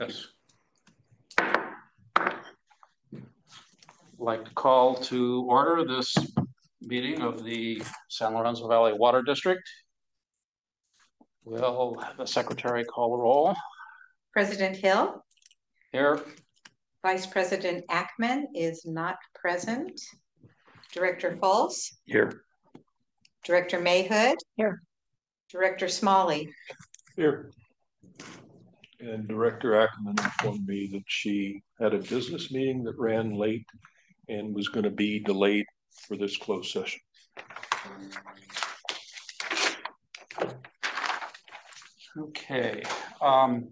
Yes. Like to call to order this meeting of the San Lorenzo Valley Water District. Will the secretary call the roll? President Hill, Here, Vice President Ackman is not present. Director Fultz? Here. Director Mayhood. Here. Director Smolley. Here. And Director Ackman informed me that she had a business meeting that ran late and was going to be delayed for this closed session. Okay, um.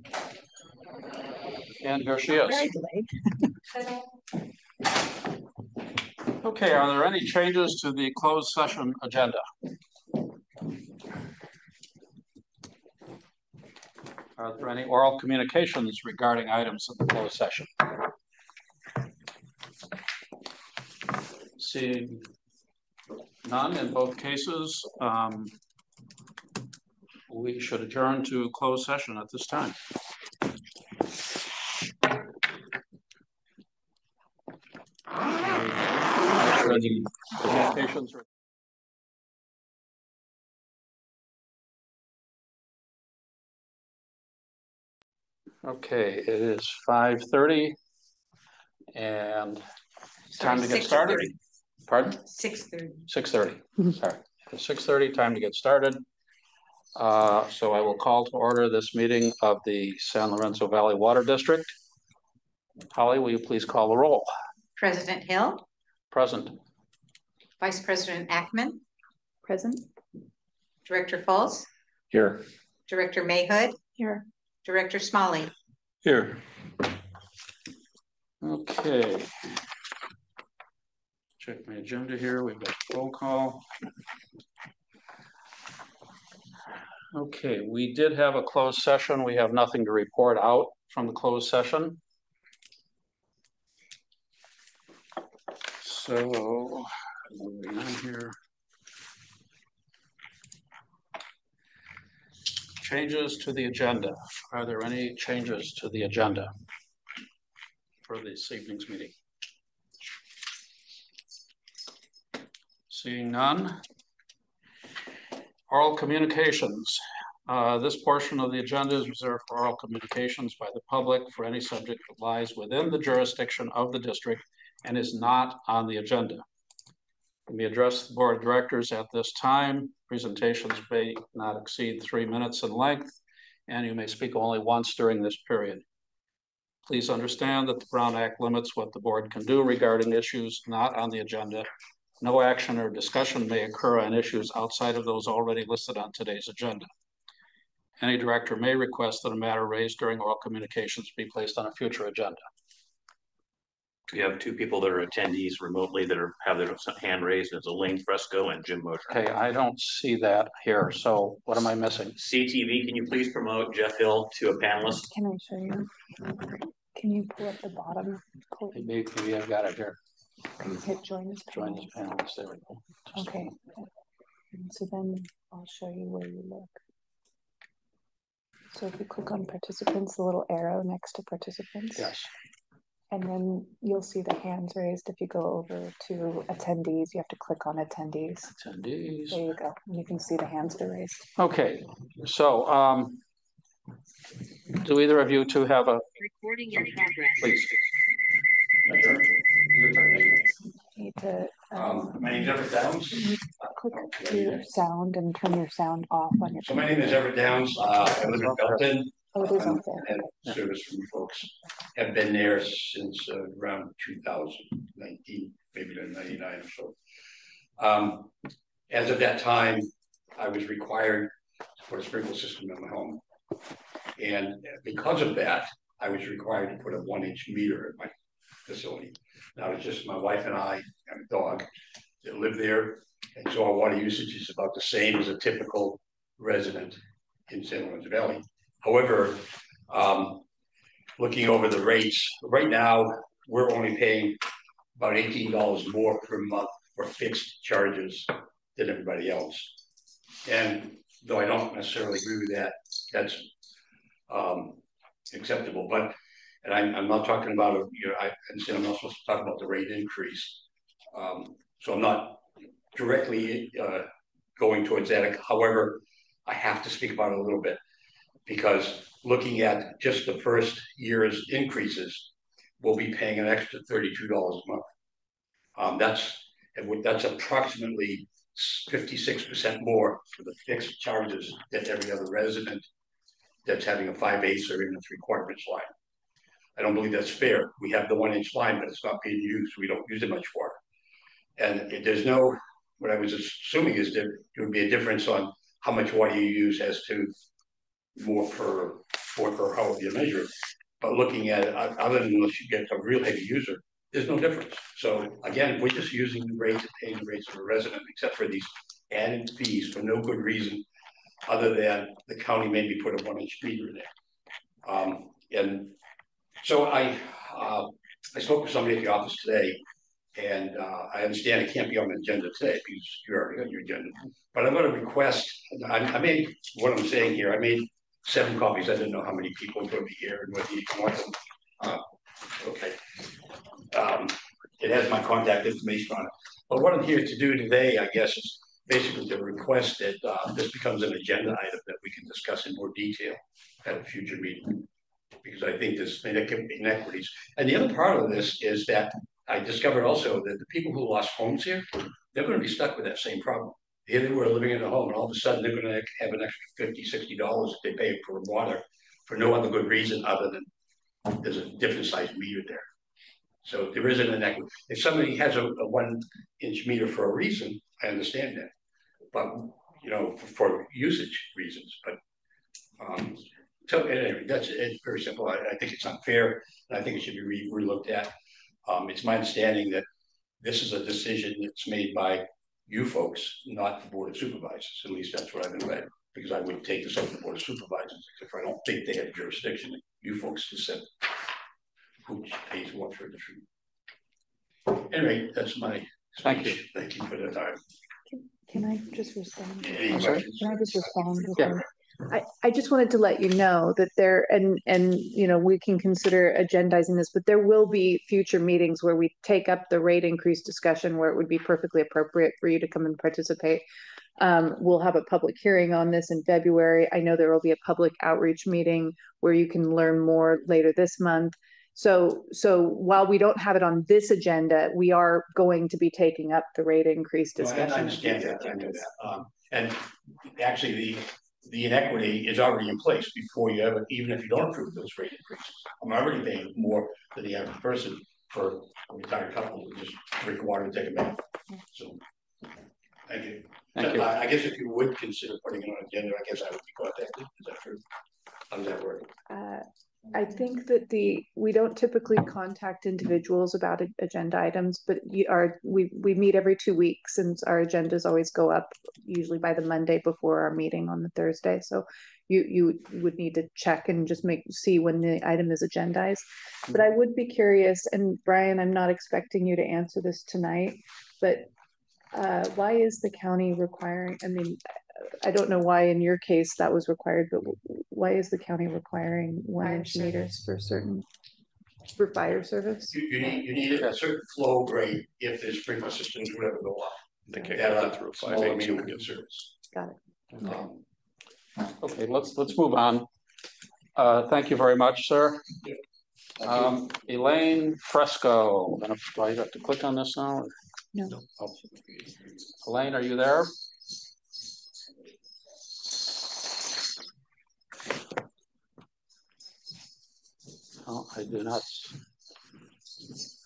And here she is. Very delayed. Okay, are there any changes to the closed session agenda? Are there any oral communications regarding items of the closed session? Seeing none in both cases, um, we should adjourn to closed session at this time. Communications Okay, it is five thirty. And time to get started. Pardon? Six thirty. Six thirty, sorry. It's six thirty, time to get started. Uh, so I will call to order this meeting of the San Lorenzo Valley Water District. Holly, will you please call the roll? President Hill, Present. Vice President Ackman, Present. Director Fultz, Here. Director Mayhood, Here. Director Smolley. Here. Okay. Check my agenda here. We've got roll call. Okay, we did have a closed session. We have nothing to report out from the closed session. So, moving on here. Changes to the agenda. Are there any changes to the agenda? For this evening's meeting? Seeing none. Oral communications. Uh, this portion of the agenda is reserved for oral communications by the public for any subject that lies within the jurisdiction of the district and is not on the agenda. Can be address the board of directors at this time. Presentations may not exceed three minutes in length, and you may speak only once during this period. Please understand that the Brown Act limits what the board can do regarding issues not on the agenda. No action or discussion may occur on issues outside of those already listed on today's agenda. Any director may request that a matter raised during oral communications be placed on a future agenda. We have two people that are attendees remotely that are, have their hand raised. It's Elaine Fresco and Jim Moser. Okay, I don't see that here, so what am I missing? CTV, can you please promote Jeff Hill to a panelist? Can I show you? Can you pull up the bottom? Pull- Maybe, maybe I've got it here. Hit join this Join this panel. panelist, there we go. Just- Okay. So then I'll show you where you look. So if you click on participants, the little arrow next to participants. Yes, And then you'll see the hands raised. If you go over to attendees, you have to click on attendees. attendees. There you go. And you can see the hands are raised. Okay, so, um, do either of you two have a, Recording in progress. please? Need to Um, um, my name's Everett Downs. click your sound and turn your sound off on your. So my name is Everett Downs. Uh, I live in Belton. Oh, it is Um, there. Had service from folks. Have been there since uh, around two thousand nineteen, maybe ninety-nine or so. Um, as of that time, I was required to put a sprinkler system in my home. And because of that, I was required to put a one-inch meter at my facility. Now it's just my wife and I and a dog that live there. And so our water usage is about the same as a typical resident in San Lorenzo Valley. However, um, looking over the rates, right now, we're only paying about eighteen dollars more per month for fixed charges than everybody else. And though I don't necessarily agree with that, that's um, acceptable, but, and I'm, I'm not talking about, you know, I understand I'm not supposed to talk about the rate increase. Um, so I'm not directly, uh, going towards that, however, I have to speak about it a little bit. Because looking at just the first year's increases, we'll be paying an extra thirty-two dollars a month. Um, that's, that's approximately fifty-six percent more for the fixed charges than every other resident that's having a five eighths or even a three quarter inch line. I don't believe that's fair. We have the one inch line, but it's not being used. We don't use it much for. it. And it- there's no, what I was assuming is that there would be a difference on how much water you use as to more per, or per however you measure. But looking at it, other than unless you get a real heavy user, there's no difference. So again, we're just using the rates and paying the rates of a resident, except for these added fees for no good reason, other than the county maybe put a one inch meter there. Um, and so I, uh, I spoke with somebody at the office today, and, uh, I understand it can't be on the agenda today, because you already got your agenda. But I'm gonna request, I, I made, what I'm saying here, I made seven copies, I didn't know how many people would be here and whether you want them. Uh, okay. Um, it has my contact information on it, but what I'm here to do today, I guess, is basically to request that, uh, this becomes an agenda item that we can discuss in more detail at a future meeting. Because I think there's inequities, and the other part of this is that I discovered also that the people who lost homes here, they're gonna be stuck with that same problem. Here they were living in a home and all of a sudden they're gonna have an extra 50 60 dollars that they pay for water for no other good reason other than there's a different size meter there. So there isn't an inequity. If somebody has a, a one inch meter for a reason, I understand that. But, you know, for, for usage reasons, but, um, so anyway, that's, it's very simple. I, I think it's unfair and I think it should be re, relooked at. Um, it's my understanding that this is a decision that's made by you folks, not the board of supervisors. At least that's what I've been read. Because I would take this up to the board of supervisors, if I don't think they have jurisdiction, you folks decide who pays what for the tree. Anyway, that's my Thank you. speech. Thank you for the time. Can I just respond? Any I'm sorry? questions? Can I just respond? Yeah. I, I just wanted to let you know that there, and, and, you know, we can consider agendizing this, but there will be future meetings where we take up the rate increase discussion where it would be perfectly appropriate for you to come and participate. Um, we'll have a public hearing on this in February. I know there will be a public outreach meeting where you can learn more later this month. So, so while we don't have it on this agenda, we are going to be taking up the rate increase No, I discussion. understand that, I know that. Um, and actually, the, the inequity is already in place before you ever, even if you don't approve those rate increases. I'm already paying more than the average person for a retired couple who just drink water and take a bath. So, thank you. Thank you. I, I guess if you would consider putting it on agenda, I guess I would be contacted. Is that true? How does that work? Uh, I think that the, we don't typically contact individuals about a- agenda items, but you are, we, we meet every two weeks and our agendas always go up usually by the Monday before our meeting on the Thursday. So you, you would need to check and just make, see when the item is agendized. But I would be curious, and Brian, I'm not expecting you to answer this tonight, but uh, why is the county requiring, I mean, I don't know why in your case that was required, but why is the county requiring one inch meters for certain, for fire service? You, you need, you need a certain flow rate if the sprinkler systems would ever go off. They can't That get are that through a five smaller eighths. medium would service. Got it. Okay. Um, Okay, let's, let's move on. Uh, thank you very much, sir. Um, Elaine Fresco, And do I have to click on this now? or- No. Oh. Elaine, are you there? Oh, I do not.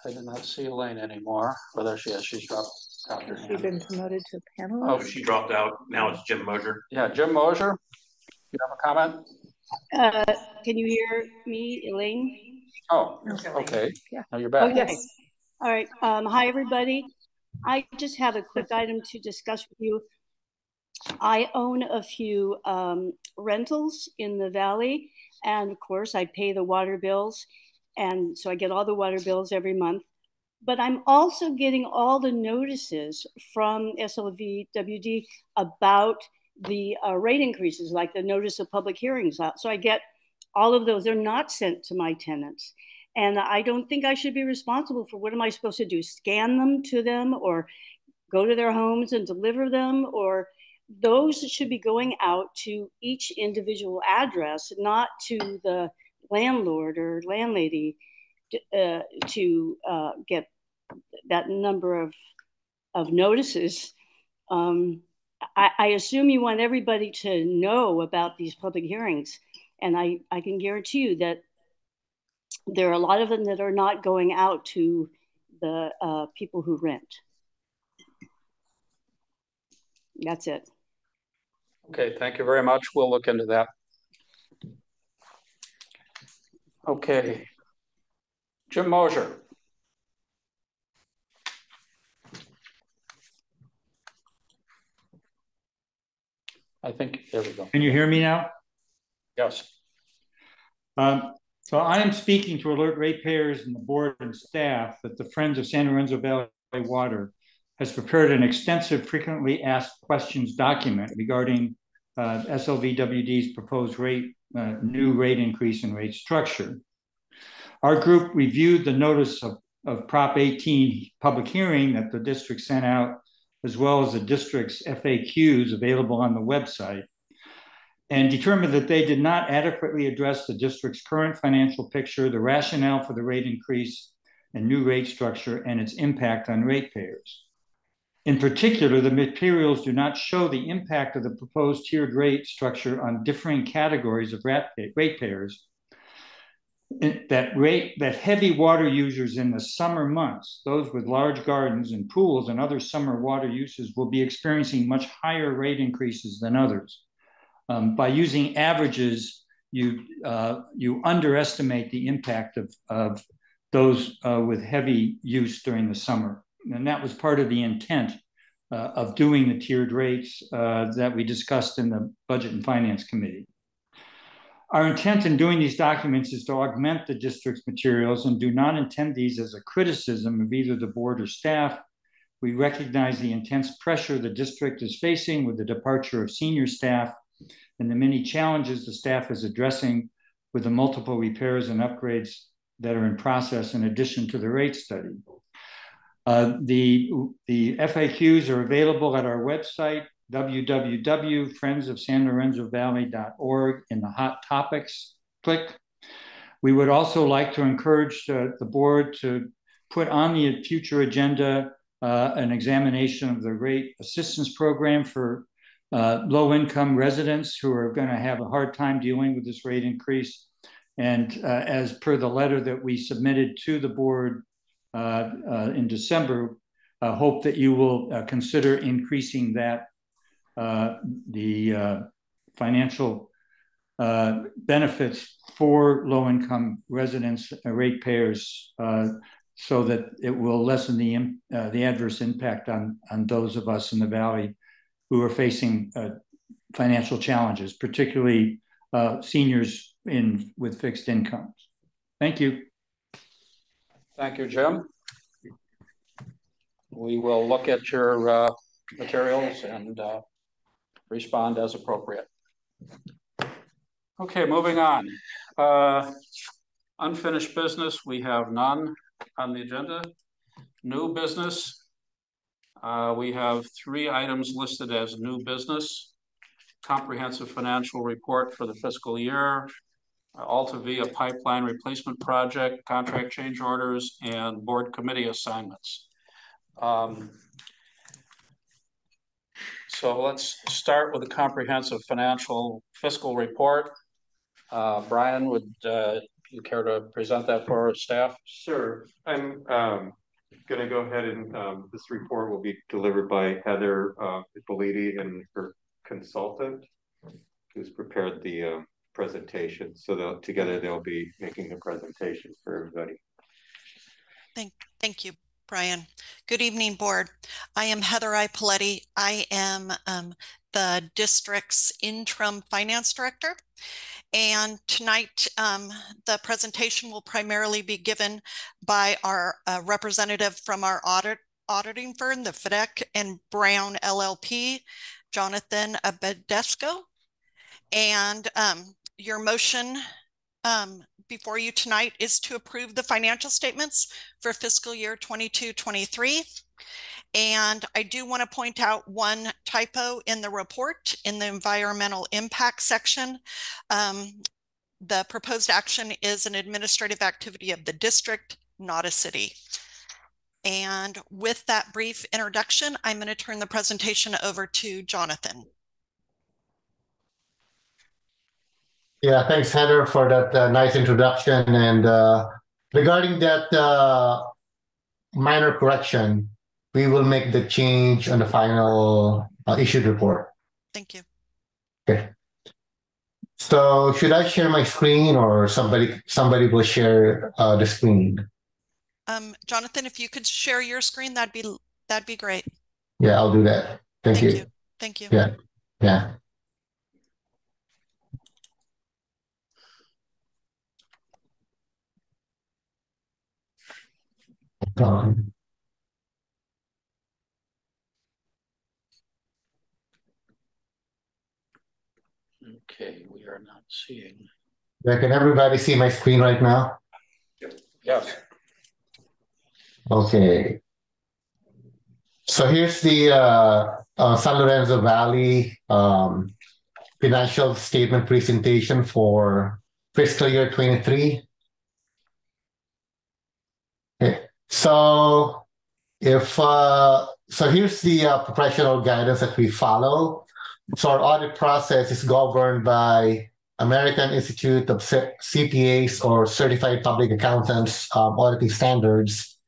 I do not see Elaine anymore, whether she has, she's dropped, dropped her Has she hand. been promoted to a Oh, panelist? Oh, she dropped out. Now it's Jim Moser. Yeah, Jim Mosier, you have a comment? Uh, can you hear me, Elaine? Oh, Okay. okay. Yeah. Now you're Oh, back. yes. All right. Um, hi, everybody. I just have a quick item to discuss with you. I own a few um, rentals in the valley, and of course, I pay the water bills, and so I get all the water bills every month. But I'm also getting all the notices from SLVWD about the uh, rate increases, like the notice of public hearings. Uh, So I get all of those They're not sent to my tenants. And I don't think I should be responsible for what am I supposed to do? Scan them to them or go to their homes and deliver them? Or those should be going out to each individual address, not to the landlord or landlady uh, to uh, get that number of, of notices. Um, I, I assume you want everybody to know about these public hearings. And I, I can guarantee you that there are a lot of them that are not going out to the uh, people who rent. That's it. Okay, thank you very much. We'll look into that. Okay. Jim Mosier. I think, there we go. Can you hear me now? Yes. Um, so I am speaking to alert ratepayers and the board and staff that the Friends of San Lorenzo Valley Water has prepared an extensive frequently asked questions document regarding uh, SLVWD's proposed rate, uh, new rate increase and rate structure. Our group reviewed the notice of, of Prop 18 public hearing that the district sent out, as well as the district's FAQs available on the website, and determined that they did not adequately address the district's current financial picture, the rationale for the rate increase and new rate structure, and its impact on ratepayers. In particular, the materials do not show the impact of the proposed tiered rate structure on differing categories of ratepayers. That rate that heavy water users in the summer months, those with large gardens and pools and other summer water uses, will be experiencing much higher rate increases than others. Um, by using averages, you uh, you underestimate the impact of, of those uh, with heavy use during the summer. And that was part of the intent uh, of doing the tiered rates uh, that we discussed in the Budget and Finance Committee. Our intent in doing these documents is to augment the district's materials and do not intend these as a criticism of either the board or staff. We recognize the intense pressure the district is facing with the departure of senior staff and the many challenges the staff is addressing with the multiple repairs and upgrades that are in process in addition to the rate study. Uh, the, the FAQs are available at our website, www.friendsofsanlorenzovalley.org in the hot topics click. We would also like to encourage the board to put on the future agenda uh, an examination of the rate assistance program for uh, low income residents who are going to have a hard time dealing with this rate increase. And uh, as per the letter that we submitted to the board Uh, uh, in December, uh, hope that you will uh, consider increasing that, the financial benefits for low-income residents, and ratepayers, so that it will lessen the, the adverse impact on, on those of us in the Valley who are facing financial challenges, particularly uh, seniors in with fixed incomes. Thank you. Thank you, Jim. We will look at your uh, materials and uh, respond as appropriate. Okay, moving on. Uh, unfinished business, we have none on the agenda. New business, uh, we have three items listed as new business. Comprehensive financial report for the fiscal year, Alta Via pipeline replacement project, contract change orders, and board committee assignments. Um, so let's start with a comprehensive financial fiscal report. Uh, Brian, would uh, you care to present that for our staff? Sure. I'm um, going to go ahead and um, this report will be delivered by Heather uh, and her consultant who's prepared the uh, presentation. So they'll, together they'll be making the presentation for everybody. Thank, thank you, Brian. Good evening, board. I am Heather I. Paletti. I am um, the district's interim finance director. And tonight, um, the presentation will primarily be given by our uh, representative from our audit auditing firm, the Fedak and Brown LLP, Jonathan Abadesco. And um, your motion um, before you tonight is to approve the financial statements for fiscal year 22-23. And I do want to point out one typo in the report in the environmental impact section. Um, the proposed action is an administrative activity of the district, not a city. And with that brief introduction, I'm going to turn the presentation over to Jonathan. Yeah, thanks, Heather, for that uh, nice introduction. And uh, regarding that uh, minor correction, we will make the change on the final uh, issued report. Thank you. Okay. So should I share my screen or somebody somebody will share uh, the screen? Um, Jonathan, if you could share your screen, that'd be that'd be great. Yeah, I'll do that. Thank, Thank you. you. Thank you. Yeah, yeah. Okay, we are not seeing. yeah, can everybody see my screen right now? Yes. Okay. So here's the uh, uh, San Lorenzo Valley um, financial statement presentation for fiscal year 23. Okay, so if uh, so, here's the uh, professional guidance that we follow. So our audit process is governed by American Institute of C- CPAs or Certified Public Accountants um, auditing standards.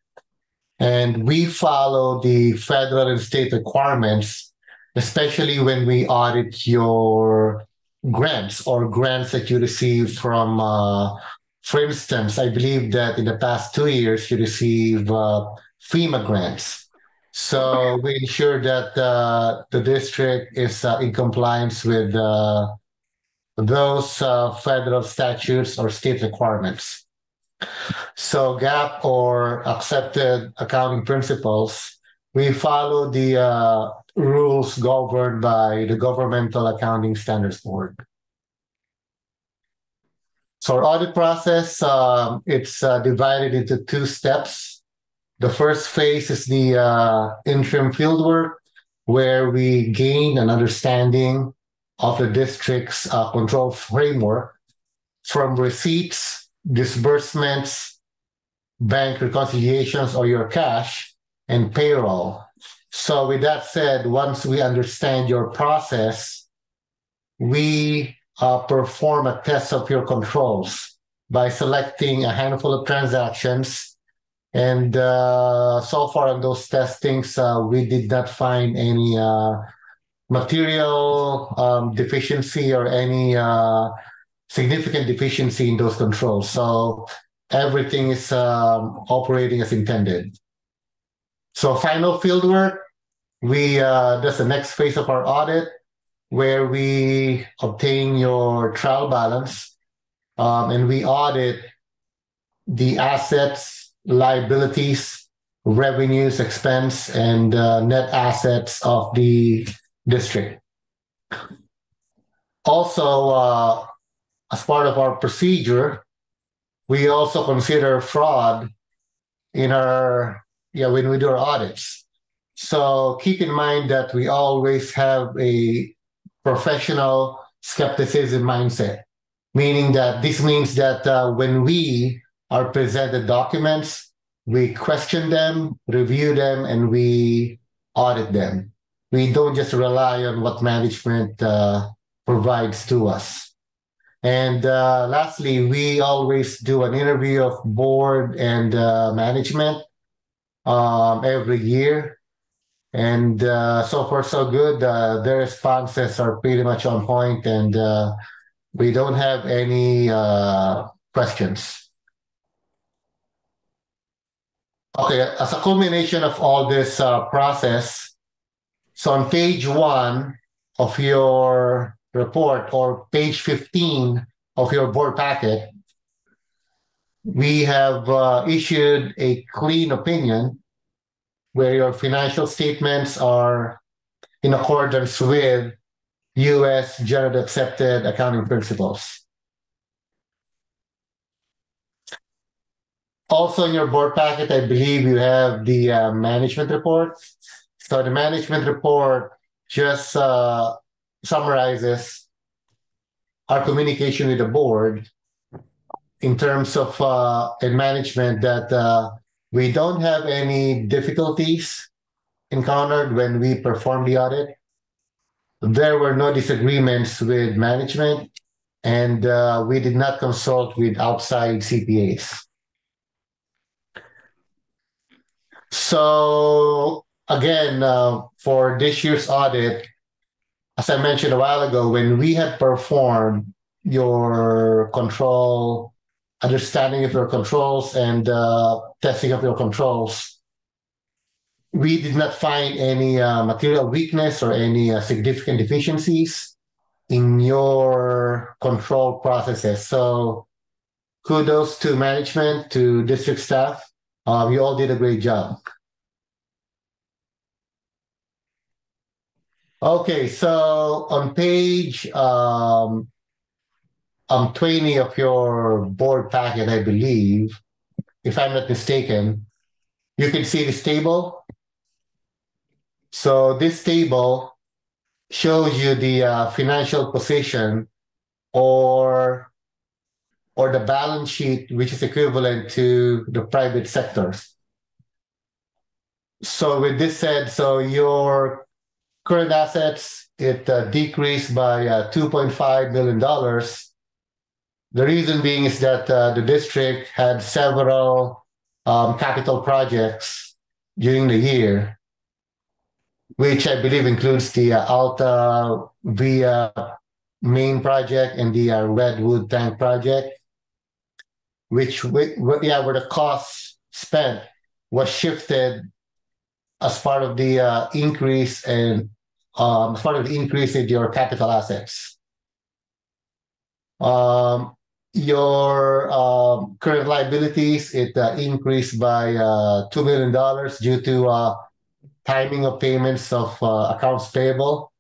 And we follow the federal and state requirements, especially when we audit your grants or grants that you receive from, uh, for instance, I believe that in the past two years you receive uh, FEMA grants. So we ensure that uh, the district is uh, in compliance with uh, those uh, federal statutes or state requirements. So GAAP or accepted accounting principles, we follow the uh, rules governed by the Governmental Accounting Standards Board. So our audit process, um, it's uh, divided into two steps. The first phase is the uh, interim fieldwork, where we gain an understanding of the district's uh, control framework from receipts, disbursements, bank reconciliations, or your cash, and payroll. So, with that said, once we understand your process, we uh, perform a test of your controls by selecting a handful of transactions. And uh, so far on those testings, uh, we did not find any uh, material um, deficiency or any uh, significant deficiency in those controls. So everything is um, operating as intended. So final fieldwork, we uh, that's the next phase of our audit where we obtain your trial balance um, and we audit the assets, liabilities, revenues, expense, and uh, net assets of the district. Also, uh, as part of our procedure, we also consider fraud in our yeah when we do our audits. So keep in mind that we always have a professional skepticism mindset, meaning that this means that uh, when we are presented documents, we question them, review them, and we audit them. We don't just rely on what management uh, provides to us. And uh, lastly, we always do an interview of board and uh, management um, every year. And uh, so far, so good. Uh, their responses are pretty much on point, and uh, we don't have any questions. Okay, as a culmination of all this uh, process, so on page one of your report or page 15 of your board packet, we have uh, issued a clean opinion where your financial statements are in accordance with US generally accepted accounting principles. Also in your board packet, I believe you have the uh, management report. So the management report just uh, summarizes our communication with the board in terms of uh, management that uh, we don't have any difficulties encountered when we perform the audit. There were no disagreements with management, and uh, we did not consult with outside CPAs. So again, uh, for this year's audit, as I mentioned a while ago, when we had performed your control, understanding of your controls and uh, testing of your controls, we did not find any uh, material weakness or any uh, significant deficiencies in your control processes. So kudos to management, to district staff. Um, you all did a great job. Okay, so on page um, um 20 of your board packet, I believe, if I'm not mistaken, you can see this table. So this table shows you the uh, financial position or or the balance sheet, which is equivalent to the private sectors. So with this said, so your current assets, it uh, decreased by uh, $2.5 million. The reason being is that uh, the district had several um, capital projects during the year, which I believe includes the uh, Alta Via main project and the uh, Redwood Tank project, which, yeah, where the costs spent was shifted as part of the uh, increase in um, as part of the increase in your capital assets. Um, your um, current liabilities, it uh, increased by uh, $2 million due to uh, timing of payments of uh, accounts payable,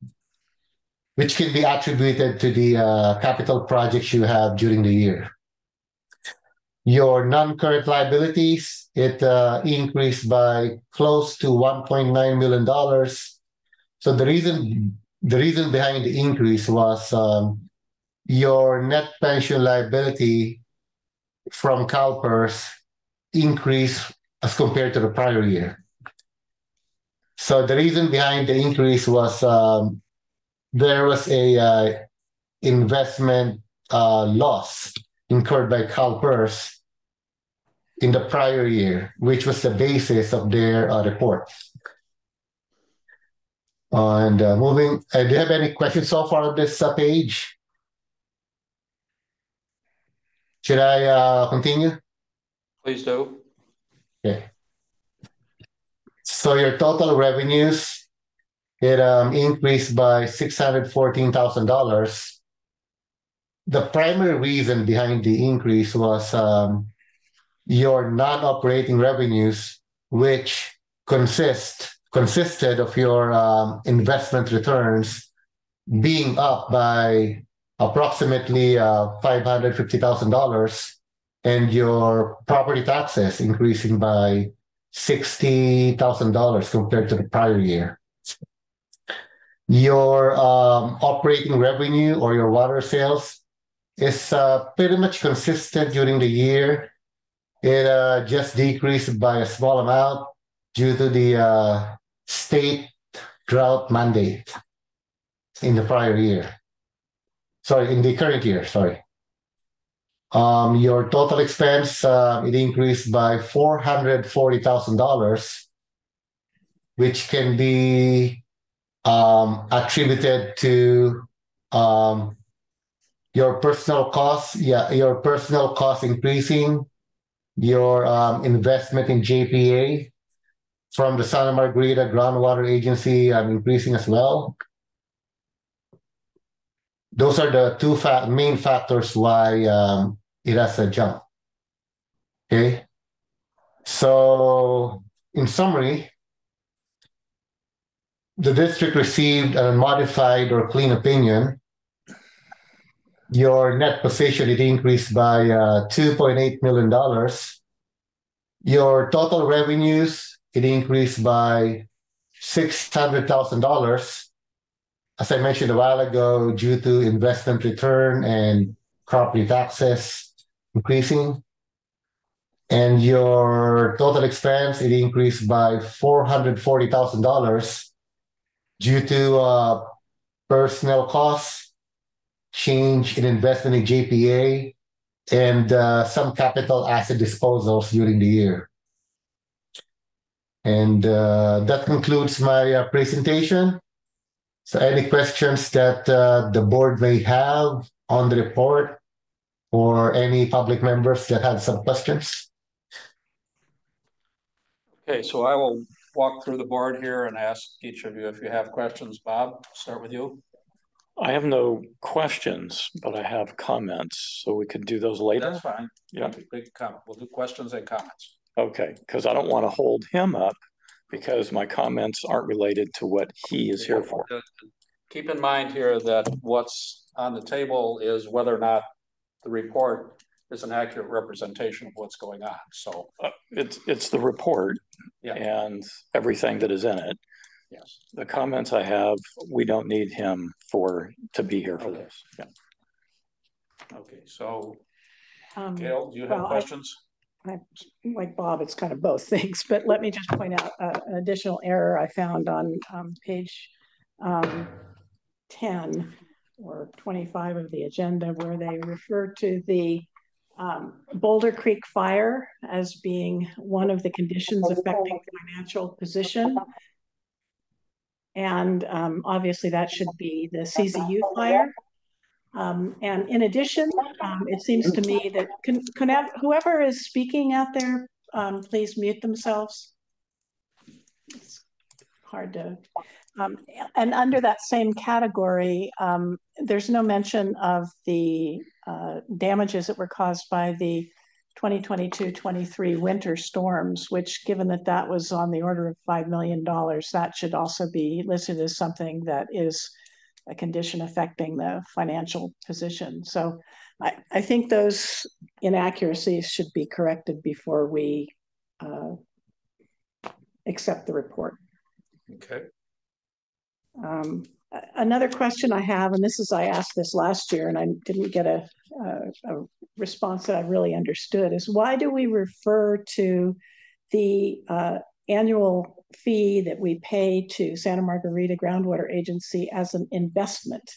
which can be attributed to the uh, capital projects you have during the year. Your non-current liabilities, it increased by close to $1.9 million so the reason the reason behind the increase was um, your net pension liability from CalPERS increased as compared to the prior year. So the reason behind the increase was um, there was a uh, investment uh, loss incurred by CalPERS in the prior year, which was the basis of their uh, report. And uh, moving, uh, do you have any questions so far on this uh, page? Should I uh, continue? Please do. Okay. So your total revenues, it um, increased by $614,000. The primary reason behind the increase was um, your non-operating revenues, which consist consisted of your um, investment returns being up by approximately uh, $550,000 and your property taxes increasing by $60,000 compared to the prior year. Your um, operating revenue or your water sales is uh, pretty much consistent during the year. It uh, just decreased by a small amount due to the uh, state drought mandate in the prior year. Sorry, in the current year, sorry. Um, your total expense, uh, it increased by $440,000, which can be um, attributed to um, your personal costs, yeah, your personal cost increasing, your um, investment in JPA, from the Santa Margarita Groundwater Agency um, increasing as well. Those are the two fa main factors why um, it has a jump. Okay. So, in summary, the district received a modified or clean opinion. Your net position it increased by uh, $2.8 million Your total revenues, it increased by six hundred thousand dollars. As I mentioned a while ago, due to investment return and property taxes increasing. And your total expense, it increased by four hundred forty thousand dollars due to uh personnel costs, change in investment in JPA, and uh, some capital asset disposals during the year. And uh, that concludes my uh, presentation. So any questions that uh, the board may have on the report or any public members that had some questions? Okay, so I will walk through the board here and ask each of you if you have questions. Bob, start with you. I have no questions, but I have comments, so we could do those later. That's fine. Yeah. We can comment. We'll do questions and comments. Okay, because I don't want to hold him up because my comments aren't related to what he is here for. Keep in mind here that what's on the table is whether or not the report is an accurate representation of what's going on. So, Uh, It's, it's the report Yeah. and everything that is in it. yes. The comments I have, we don't need him for, to be here for Okay. this. Yeah. Okay, so Um, Gail, do you have well, I- like Bob, it's kind of both things, but let me just point out uh, an additional error I found on um, page um, 10 or 25 of the agenda where they refer to the um, Boulder Creek fire as being one of the conditions affecting financial position. And um, obviously that should be the CZU fire. Um, and in addition, um, it seems to me that can, can have, whoever is speaking out there, um, please mute themselves. It's hard to, um, and under that same category, um, there's no mention of the uh, damages that were caused by the 2022-23 winter storms, which given that that was on the order of $5 million, that should also be listed as something that is a condition affecting the financial position. So I, I think those inaccuracies should be corrected before we uh, accept the report. Okay. Um, another question I have, and this is, I asked this last year and I didn't get a, a, a response that I really understood, is why do we refer to the uh, annual fee that we pay to Santa Margarita Groundwater Agency as an investment?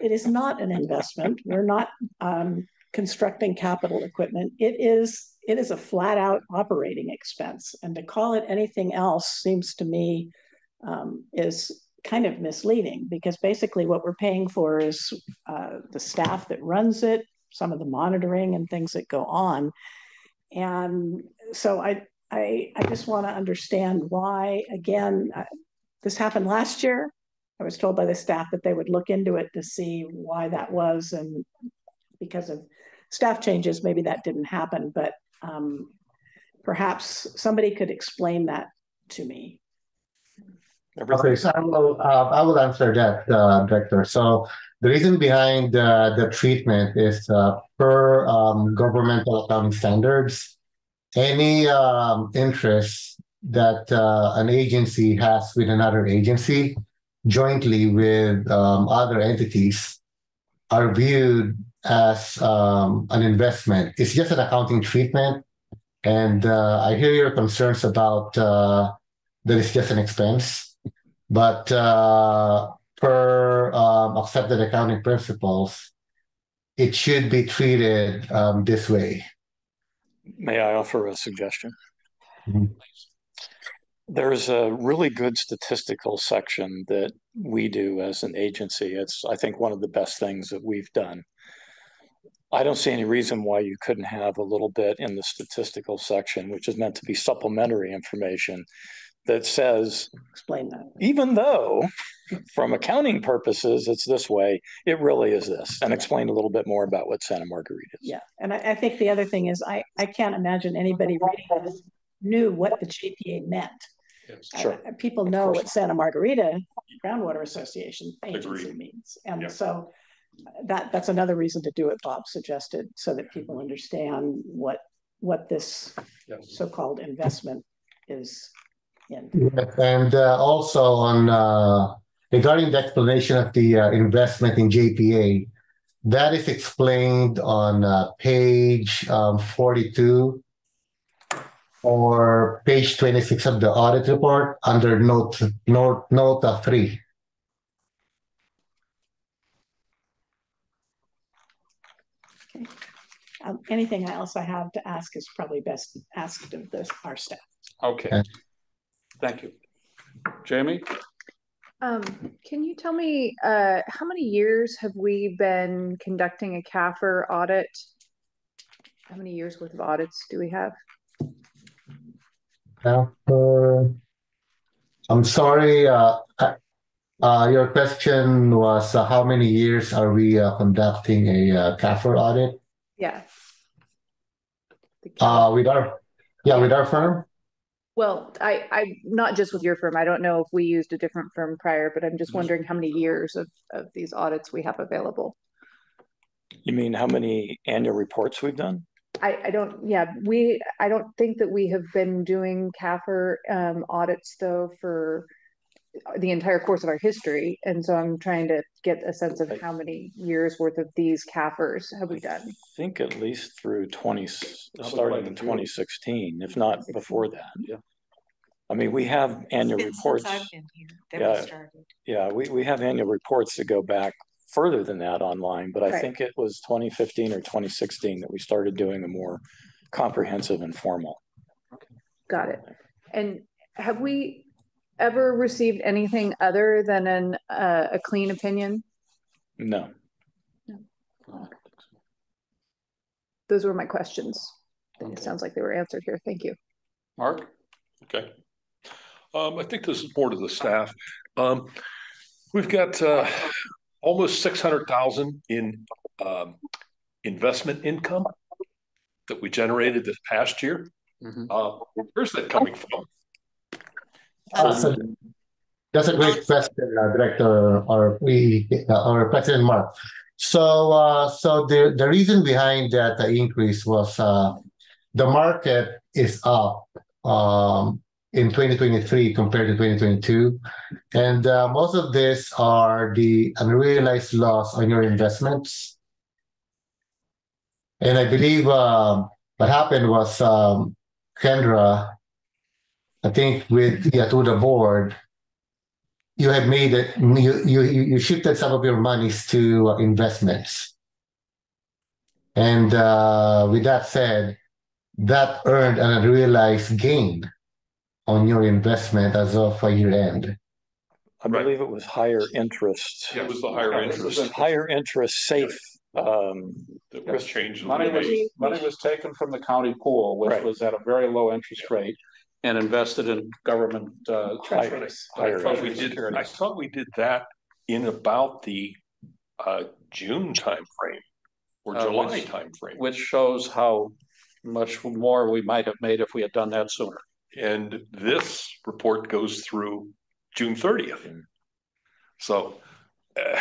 It is not an investment. We're not um, constructing capital equipment. It is it is a flat out operating expense, and to call it anything else seems to me um, is kind of misleading because basically what we're paying for is uh, the staff that runs it, some of the monitoring and things that go on, and so I I I just want to understand why again uh, this happened last year. I was told by the staff that they would look into it to see why that was, and because of staff changes, maybe that didn't happen. But um, perhaps somebody could explain that to me. Okay, so I will, uh, I will answer that, uh, Director. So the reason behind uh, the treatment is uh, per um, governmental accounting standards, any um, interest that uh, an agency has with another agency jointly with um, other entities are viewed as um, an investment. It's just an accounting treatment. And uh, I hear your concerns about uh, that it's just an expense. But uh, per um, accepted accounting principles, it should be treated um, this way. May I offer a suggestion? Mhm. There's a really good statistical section that we do as an agency. It's, I think, one of the best things that we've done. I don't see any reason why you couldn't have a little bit in the statistical section, which is meant to be supplementary information that says, Explain that. even though from accounting purposes, it's this way, it really is this, and explain a little bit more about what Santa Margarita is. Yeah, and I, I think the other thing is I, I can't imagine anybody reading this knew what the JPA meant. Yes. Sure. I- People know what Santa Margarita Groundwater Association agency Agreed. means. And Yeah. so that, that's another reason to do it Bob suggested, so that people understand what, what this Yes. so-called investment is in. And uh, also on uh, regarding the explanation of the uh, investment in JPA, that is explained on uh, page um, 42 or page 26 of the audit report under note note note uh, three. Um, anything else I have to ask is probably best asked of this, our staff. Okay. Okay. Thank you. Jamie? Um, can you tell me, uh, how many years have we been conducting a CAFR audit? How many years worth of audits do we have? Now, uh, I'm sorry. Uh, uh, your question was uh, how many years are we uh, conducting a uh, CAFR audit? Yeah. The Uh, with our, yeah, with our firm. Well, I, I, not just with your firm, I don't know if we used a different firm prior, but I'm just wondering how many years of, of these audits we have available. You mean how many annual reports we've done? I, I don't, yeah, we, I don't think that we have been doing CAFR, um, audits though for the entire course of our history, and so I'm trying to get a sense of how many years worth of these CAFRs have we done? I think at least through twenty, Probably starting like in twenty sixteen, if not before that. Yeah. I mean, we have annual It's been reports. Since I've been here that Yeah. we started. Yeah, we, we have annual reports that go back further than that online, but I Right. think it was twenty fifteen or twenty sixteen that we started doing a more comprehensive and formal. Got it. And have we ever received anything other than an, uh, a clean opinion? No, Those were my questions. It sounds like they were answered here. Thank you. Mark? Okay. Um, I think this is more to the staff. Um, we've got, uh, almost six hundred thousand in, um, investment income that we generated this past year. Mhm. Uh, where's that coming from? That's a, that's a great question, uh, Director, or we, uh, or President Mark. So, uh, so the, the reason behind that uh, increase was, uh, the market is up, um, in twenty twenty-three compared to twenty twenty-two. And, uh, most of this are the unrealized loss on your investments. And I believe, um, what happened was, um, Kendra, I think with yeah, to the board, you had made it. You you you shifted some of your monies to uh, investments, and uh, with that said, that earned an unrealized gain on your investment as of a year end. I Right. believe it was higher interest. Yeah, It was the higher interest Higher interest, safe, um, that was changed. Money was, We- money was taken from the county pool, which Right. was at a very low interest rate and invested in government, uh, treasuries. I higher thought we interest did, I thought we did that in about the, uh, June timeframe or Uh, July which- timeframe. Which shows how much more we might have made if we had done that sooner. And this report goes through June thirtieth. So, uh,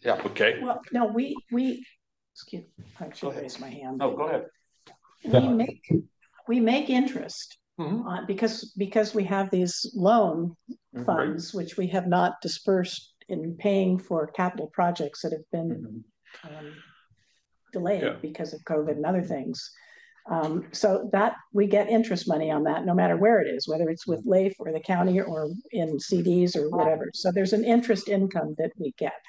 Yeah. okay, Well, no, we, we, excuse, I should raise my hand. Oh, go ahead. We make, we make interest Mhm. on, because, because we have these loan Mhm. funds, which we have not dispersed in paying for capital projects that have been Mhm. um, Yeah. delayed because of COVID and other things. Um, so that, we get interest money on that, no matter where it is, whether it's with LAIF or the county or in CDs or whatever. So there's an interest income that we get.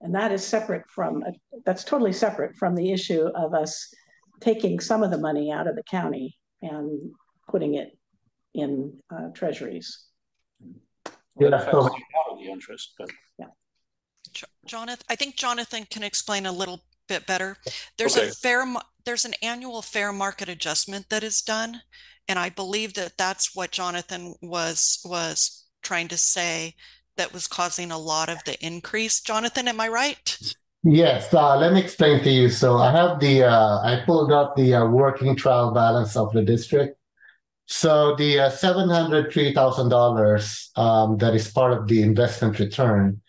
And that is separate from, that's totally separate from the issue of us taking some of the money out of the county and putting it in uh, treasuries. Yeah, out of the interest, but Jo- Jonathan, I think Jonathan can explain a little bit better. There's Okay. a fair, there's an annual fair market adjustment that is done. And I believe that that's what Jonathan was, was trying to say that was causing a lot of the increase. Jonathan, am I right? Yes, uh, let me explain to you. So I have the, uh, I pulled up the uh, working trial balance of the district. So the uh, seven hundred three thousand dollars um, that is part of the investment return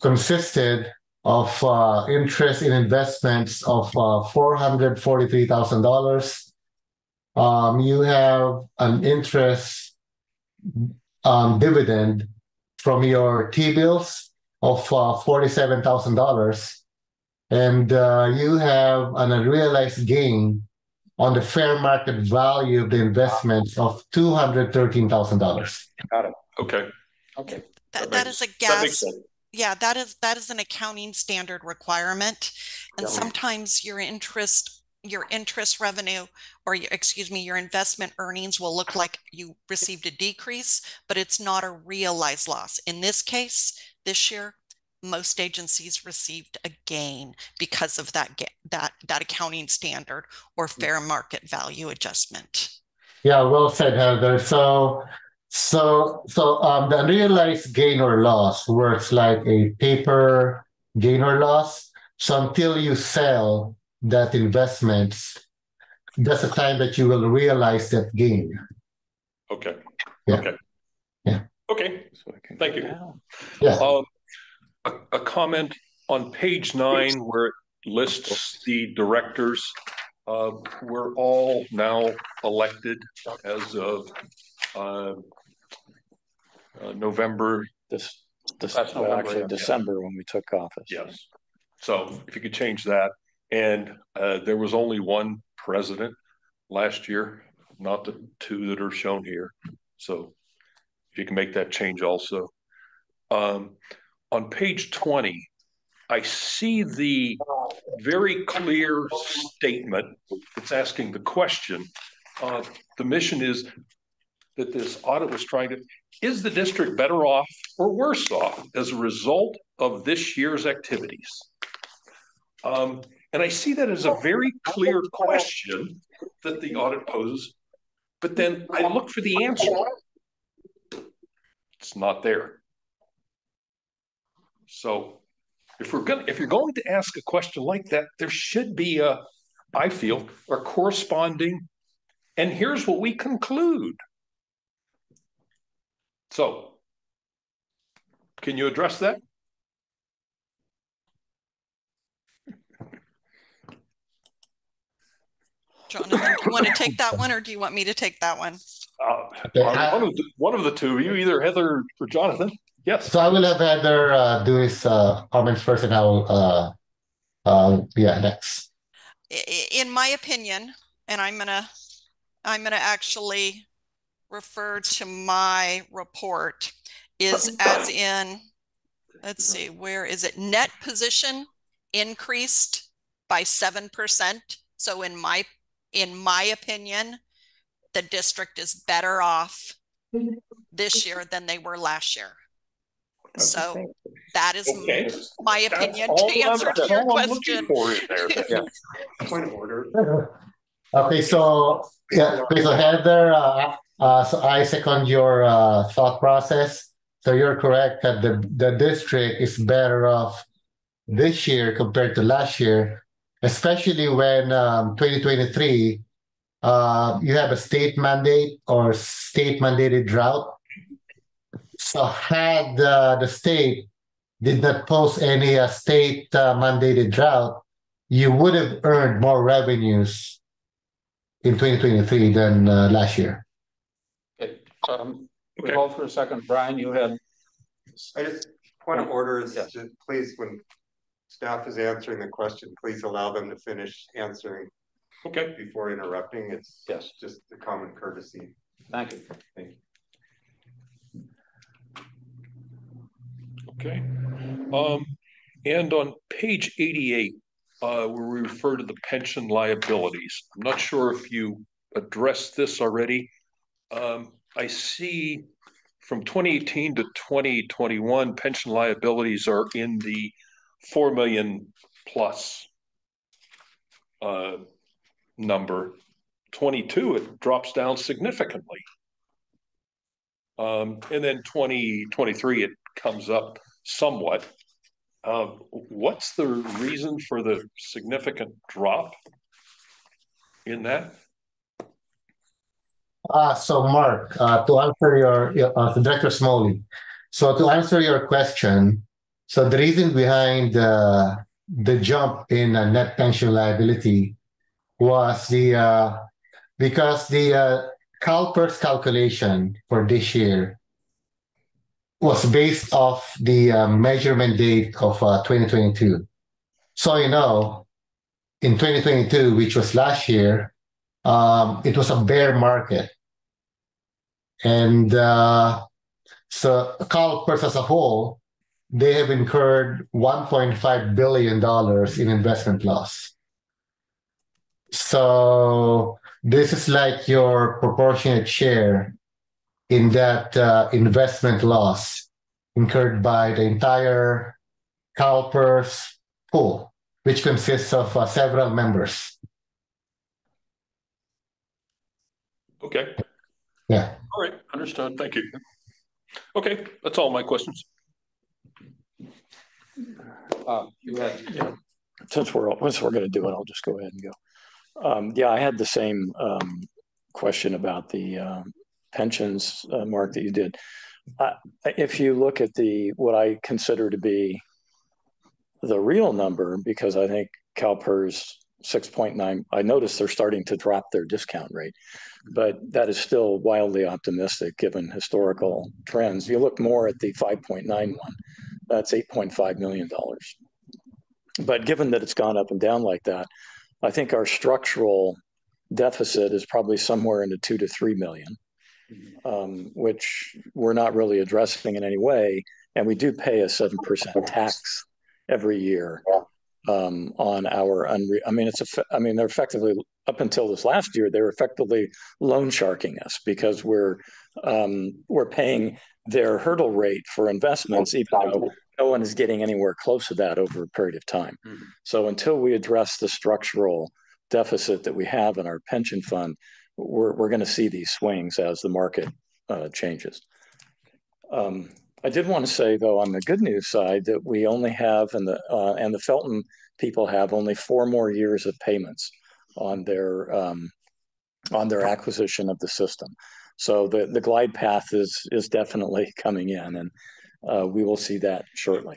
consisted of uh, interest in investments of uh, four hundred forty three thousand dollars, um, you have an interest um, dividend from your T-bills of uh, forty-seven thousand dollars. And uh, you have an unrealized gain on the fair market value of the investments of two hundred thirteen thousand dollars. Got it. Okay. Okay. That, That that makes- is a that makes gas. sense. Yeah, that is, that is an accounting standard requirement. And Yeah. sometimes your interest, your interest revenue, or your, excuse me, your investment earnings will look like you received a decrease, but it's not a realized loss. In this case, this year, most agencies received a gain because of that, that, that accounting standard or fair market value adjustment. Yeah, well said, Heather. So, so, so, um, the unrealized gain or loss works like a paper gain or loss. So until you sell that investments, that's the time that you will realize that gain. Okay. Yeah. Okay. Yeah. Okay. So I can Thank you. Yeah. Um, a, a comment on page nine where it lists the directors. Uh, we're all now elected as of, uh, uh, November, This, this, well, November, actually yeah. December when we took office. yes. So if you could change that, and, uh, there was only one president last year, not the two that are shown here. So if you can make that change also. Um, on page twenty, I see the very clear statement. It's asking the question. Uh, the mission is that this audit was trying to, is the district better off or worse off as a result of this year's activities? Um, and I see that as a very clear question that the audit poses. But then I look for the answer. It's not there. So if we're gonna, if you're going to ask a question like that, there should be a, I feel, a corresponding, and here's what we conclude. So can you address that? Jonathan, do you want to take that one or do you want me to take that one? Uh, one of the, one of the two, you either Heather or Jonathan. Yes. So I will have Heather uh, do his uh, comments first, and I will, uh, uh, yeah, next. I- i- in my opinion, and I'm gonna, I'm gonna actually refer to my report is as in, let's see, where is it? Net position increased by seven percent. So in my, in my opinion, the district is better off this year than they were last year. So that is Okay. my opinion all to I'm- answer to your all I'm looking question. for in there. Point of order. Okay, so, yeah, okay, so Heather, uh, uh, so I second your uh, thought process. So you're correct that the, the district is better off this year compared to last year, especially when um, 2023, uh, you have a state mandate or state mandated drought. So had uh, the state did not post any uh, state uh, mandated drought, you would have earned more revenues in 2023 than uh, last year. Okay, um, we Okay. hold for a second. Brian, you had, I just, point of order is, Yes. just please, when staff is answering the question, please allow them to finish answering Okay, before interrupting. It's Yes. just a common courtesy. thank you. Thank you. Okay. Um, and on page eighty-eight, uh, where we refer to the pension liabilities, I'm not sure if you addressed this already. Um, I see from twenty eighteen to twenty twenty-one, pension liabilities are in the four million plus uh, number. Twenty-two, it drops down significantly. Um, and then twenty twenty-three, it comes up somewhat. Uh, what's the reason for the significant drop in that? Uh, so Mark, uh, to answer your, uh, Director Smolley, so to answer your question, so the reason behind uh, the jump in uh, net pension liability was the uh, because the uh, CalPERS calculation for this year was based off the uh, measurement date of uh, 2022. So, you know, in 2022, which was last year, um, it was a bear market. And uh, so CalPERS as a whole, they have incurred $1.5 billion in investment loss. So this is like your proportionate share in that uh, investment loss incurred by the entire CalPERS pool, which consists of uh, several members. Okay. Yeah. All right, understood. Thank you. Okay, that's all my questions. Uh, you had, Yeah. Since we're, since we're gonna do it, I'll just go ahead and go. Um, yeah, I had the same, um, question about the, um, pensions, uh, Mark, that you did. Uh, if you look at the, what I consider to be the real number, because I think CalPERS six point nine, I noticed they're starting to drop their discount rate. But that is still wildly optimistic given historical trends. You look more at the five point nine one, that's eight point five million dollars. But given that it's gone up and down like that, I think our structural deficit is probably somewhere in the two to three million, um, which we're not really addressing in any way. And we do pay a seven percent tax every year um, on our unre- I mean, it's a. I mean, they're effectively up until this last year, they were effectively loan sharking us because we're um, we're paying their hurdle rate for investments, even though no one is getting anywhere close to that over a period of time. Mhm. So until we address the structural deficit that we have in our pension fund, we're we're going to see these swings as the market uh, changes. Um, I did want to say, though, on the good news side, that we only have, and the uh, and the Felton people have only four more years of payments on their um, on their acquisition of the system. So the the glide path is is definitely coming in, and uh, we will see that shortly.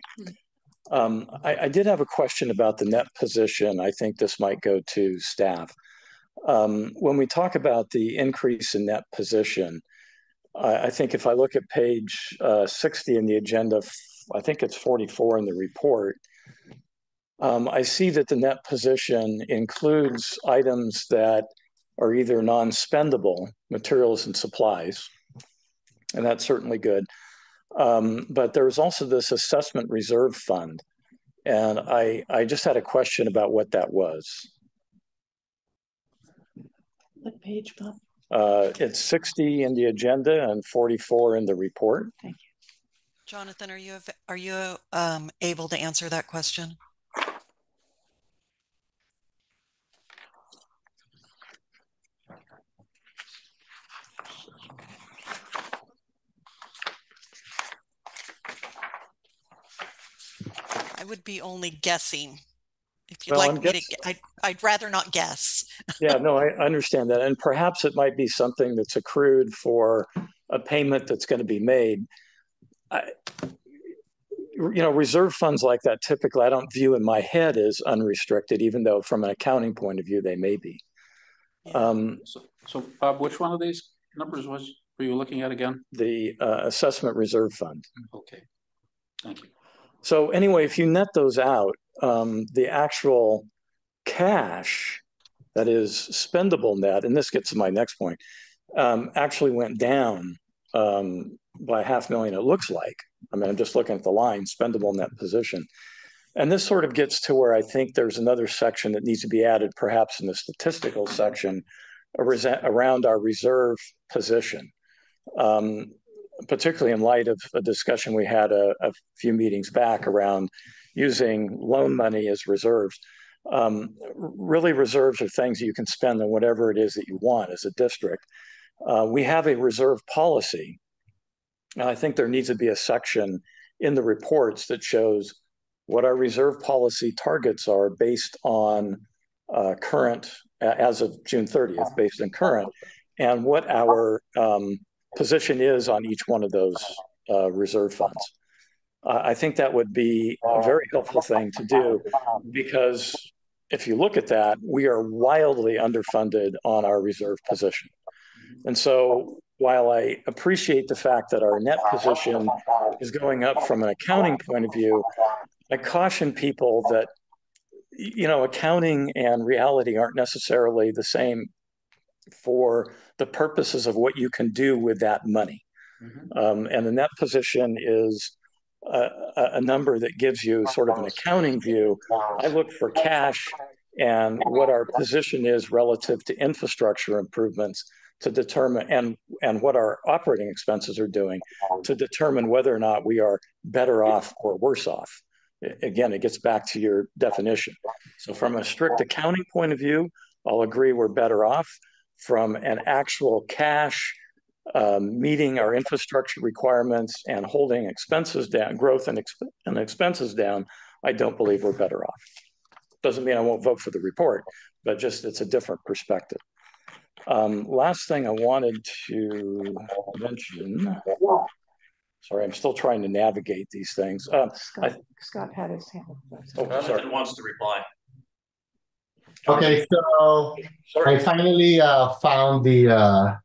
Um, I, I did have a question about the net position. I think this might go to staff. Um, when we talk about the increase in net position, I, think if I look at page uh, 60 in the agenda, I think it's 44 in the report. Um, I see that the net position includes items that are either non-spendable, materials and supplies, and that's certainly good. Um, but there's also this assessment reserve fund, and I I just had a question about what that was. What page, Bob? Uh, it's 60 in the agenda and 44 in the report. Thank you. Jonathan, are you are you um, able to answer that question? I would be only guessing. If you'd Well, like I'm me to, guess- gu- I'd, I'd rather not guess. Yeah, no, I understand that. And perhaps it might be something that's accrued for a payment that's going to be made. I, you know, reserve funds like that typically I don't view in my head as unrestricted, even though from an accounting point of view they may be. Um, so, so Bob, which one of these numbers was, were you looking at again? the uh, assessment reserve fund. Okay, thank you. So anyway, if you net those out, um, the actual cash that is spendable net, and this gets to my next point, um, actually went down um, by half million, it looks like. I mean, I'm just looking at the line, spendable net position. And this sort of gets to where I think there's another section that needs to be added, perhaps in the statistical section, around our reserve position. Um, particularly in light of a discussion we had a, a few meetings back around using loan money as reserves. Um, really, reserves are things you can spend on whatever it is that you want as a district. Uh, we have a reserve policy. And I think there needs to be a section in the reports that shows what our reserve policy targets are based on uh, current, as of June 30th, based on current, and what our um, position is on each one of those uh, reserve funds. I think that would be a very helpful thing to do because if you look at that, we are wildly underfunded on our reserve position. And so while I appreciate the fact that our net position is going up from an accounting point of view, I caution people that you know accounting and reality aren't necessarily the same for the purposes of what you can do with that money. Mm-hmm. Um, and the net position is a, a, number that gives you sort of an accounting view. I look for cash and what our position is relative to infrastructure improvements to determine and and what our operating expenses are doing to determine whether or not we are better off or worse off. Again it gets back to your definition. So from a strict accounting point of view i'll agree we're better off. From an actual cash um, meeting our infrastructure requirements and holding expenses down growth and, exp- and expenses down i don't believe we're better off doesn't mean i won't vote for the report but just it's a different perspective um, last thing I wanted to mention. Sorry, I'm still trying to navigate these things. Um, Scott, I, Scott had his hand. Oh, Jonathan wants to reply. Okay, so sorry. I finally uh, found the uh,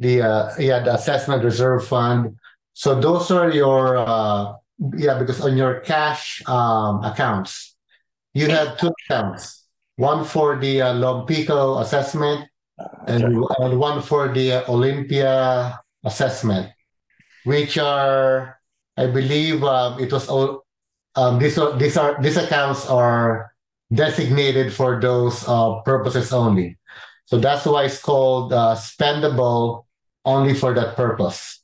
the uh, yeah the assessment reserve fund. So those are your uh, yeah because on your cash um, accounts, you have two accounts. One for the uh, Lompico assessment and, and one for the Olympia assessment, which are, I believe, um, it was all. Um, these are these are these accounts are designated for those uh, purposes only. So that's why it's called uh, spendable only for that purpose.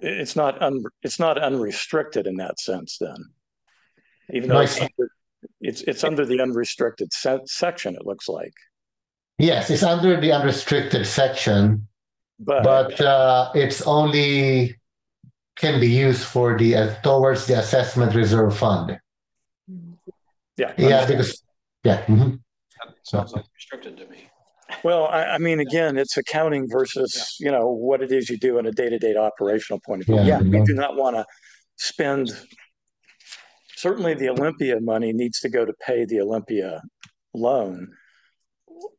it's not un, it's not unrestricted in that sense then. Even though no, it's, under, it's, it's under the unrestricted se- section it looks like. Yes, it's under the unrestricted section, but, but uh, it's only can be used for the uh, towards the assessment reserve fund. Yeah. Yeah, because yeah. Mm-hmm. sounds like restricted to me. Well, I, I, mean, again, it's accounting versus yeah. you know what it is you do in a day-to-day operational point of view. Yeah, yeah we do not want to spend. Certainly, the Olympia money needs to go to pay the Olympia loan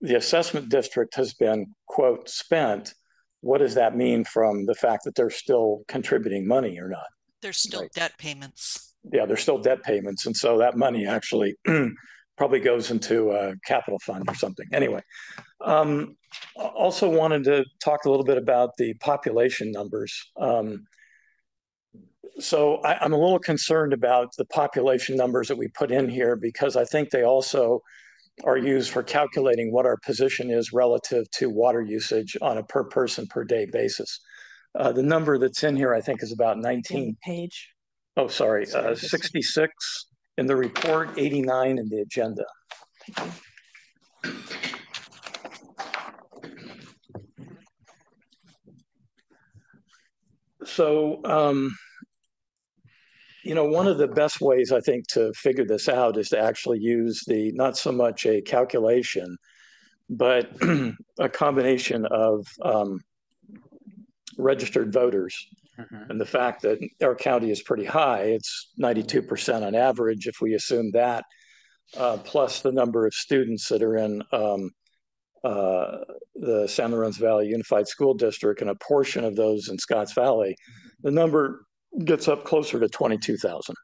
the assessment district has been, quote, spent, what does that mean from the fact that they're still contributing money or not? There's still right. debt payments. Yeah, there's still debt payments. And so that money actually probably goes into a capital fund or something. Anyway, um, also wanted to talk a little bit about the population numbers. Um, so I, I'm a little concerned about the population numbers that we put in here because I think they also are used for calculating what our position is relative to water usage on a per person per day basis. Uh, the number that's in here, I think, is about 19. Page. Oh, sorry, uh, 66 in the report, 89 in the agenda. So, um, you know, one of the best ways I think to figure this out is to actually use the not so much a calculation, but a combination of um, registered voters. Mm-hmm. And the fact that our county is pretty high, it's 92% on average, if we assume that, uh, plus the number of students that are in um, uh, the San Lorenzo Valley Unified School District and a portion of those in Scotts Valley, the number gets up closer to 22,000.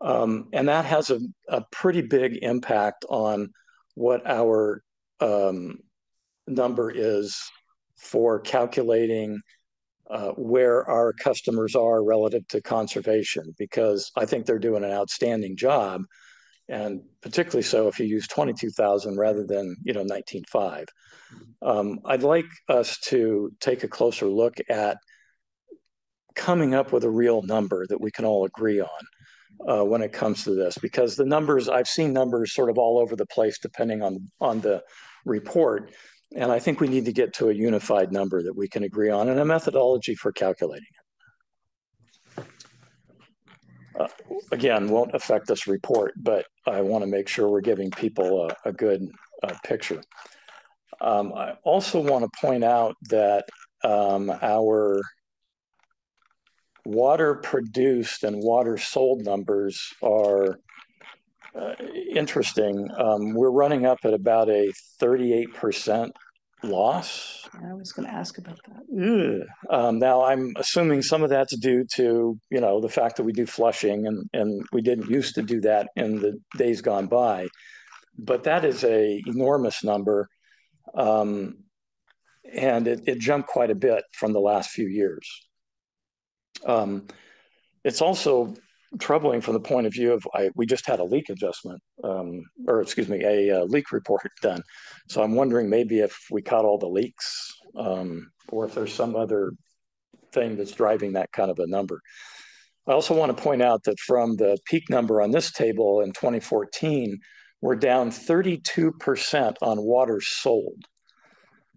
Um, and that has a, a pretty big impact on what our um, number is for calculating uh, where our customers are relative to conservation, because I think they're doing an outstanding job, and particularly so if you use 22,000 rather than you know 19.5. Um, I'd like us to take a closer look at coming up with a real number that we can all agree on uh, when it comes to this because the numbers I've seen numbers sort of all over the place depending on on the report and I think we need to get to a unified number that we can agree on and a methodology for calculating it. Uh, again, won't affect this report, but I want to make sure we're giving people a, a good uh, picture. Um, I also want to point out that um, our water produced and water sold numbers are uh, interesting. Um, we're running up at about a thirty-eight percent loss. I was going to ask about that. Um, now I'm assuming some of that's due to, you know, the fact that we do flushing and, and we didn't used to do that in the days gone by. But that is a enormous number. Um, and it, it jumped quite a bit from the last few years. Um, it's also troubling from the point of view of I, we just had a leak adjustment, um, or excuse me, a, uh leak report done. So I'm wondering maybe if we caught all the leaks, um, or if there's some other thing that's driving that kind of a number. I also want to point out that from the peak number on this table in 2014, we're down 32% on water sold.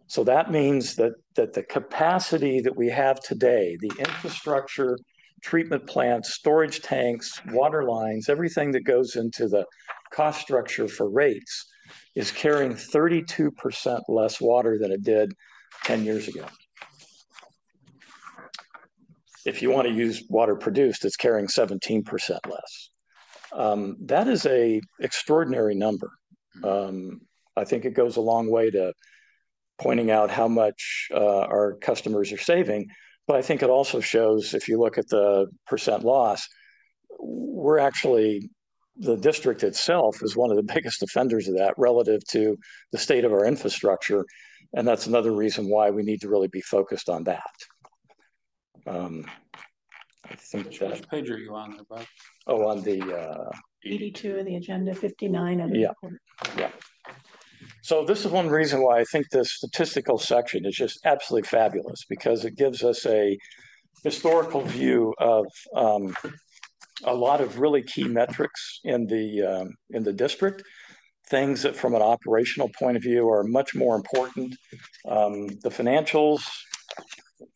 So that means that, that the capacity that we have today, the infrastructure, treatment plants, storage tanks, water lines, everything that goes into the cost structure for rates is carrying 32% less water than it did 10 years ago. If you want to use water produced, it's carrying 17% less. Um, that is a extraordinary number. Um, I think it goes a long way to pointing out how much uh, our customers are saving. But I think it also shows, if you look at the percent loss, we're actually the district itself is one of the biggest offenders of that relative to the state of our infrastructure. And that's another reason why we need to really be focused on that. Um, I think Which, that, which page are you on there, Bob? oh, on the, uh, 82 of the agenda, 59 of the Yeah. report. Yeah. So this is one reason why I think the statistical section is just absolutely fabulous because it gives us a historical view of um, a lot of really key metrics in the um, in the district. Things that, from an operational point of view, are much more important. Um, the financials,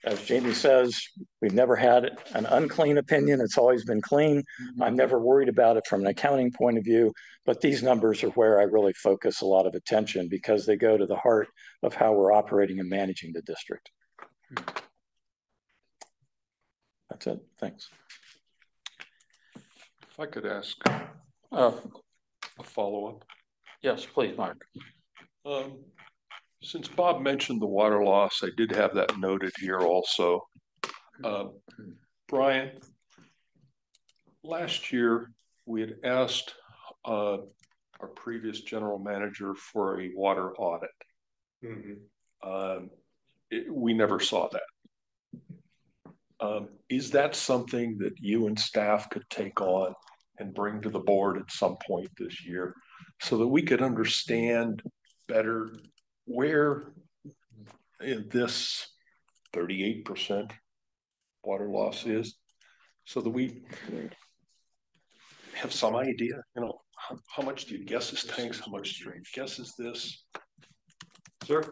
as Jamie says, we've never had an unclean opinion. It's always been clean. I'm never worried about it from an accounting point of view, but these numbers are where I really focus a lot of attention because they go to the heart of how we're operating and managing the district. That's it. Thanks. If I could ask Uh, a follow-up. yes, please, Mark. Um, since Bob mentioned the water loss, I did have that noted here also. Uh, Brian, last year, we had asked uh, our previous general manager for a water audit. Um, it- we never saw that. Um, is that something that you and staff could take on and bring to the board at some point this year? So that we could understand better where this thirty-eight percent water loss is? So that we have some idea, you know, how, how much do you guess is tanks, how much do you guess is this? Sir?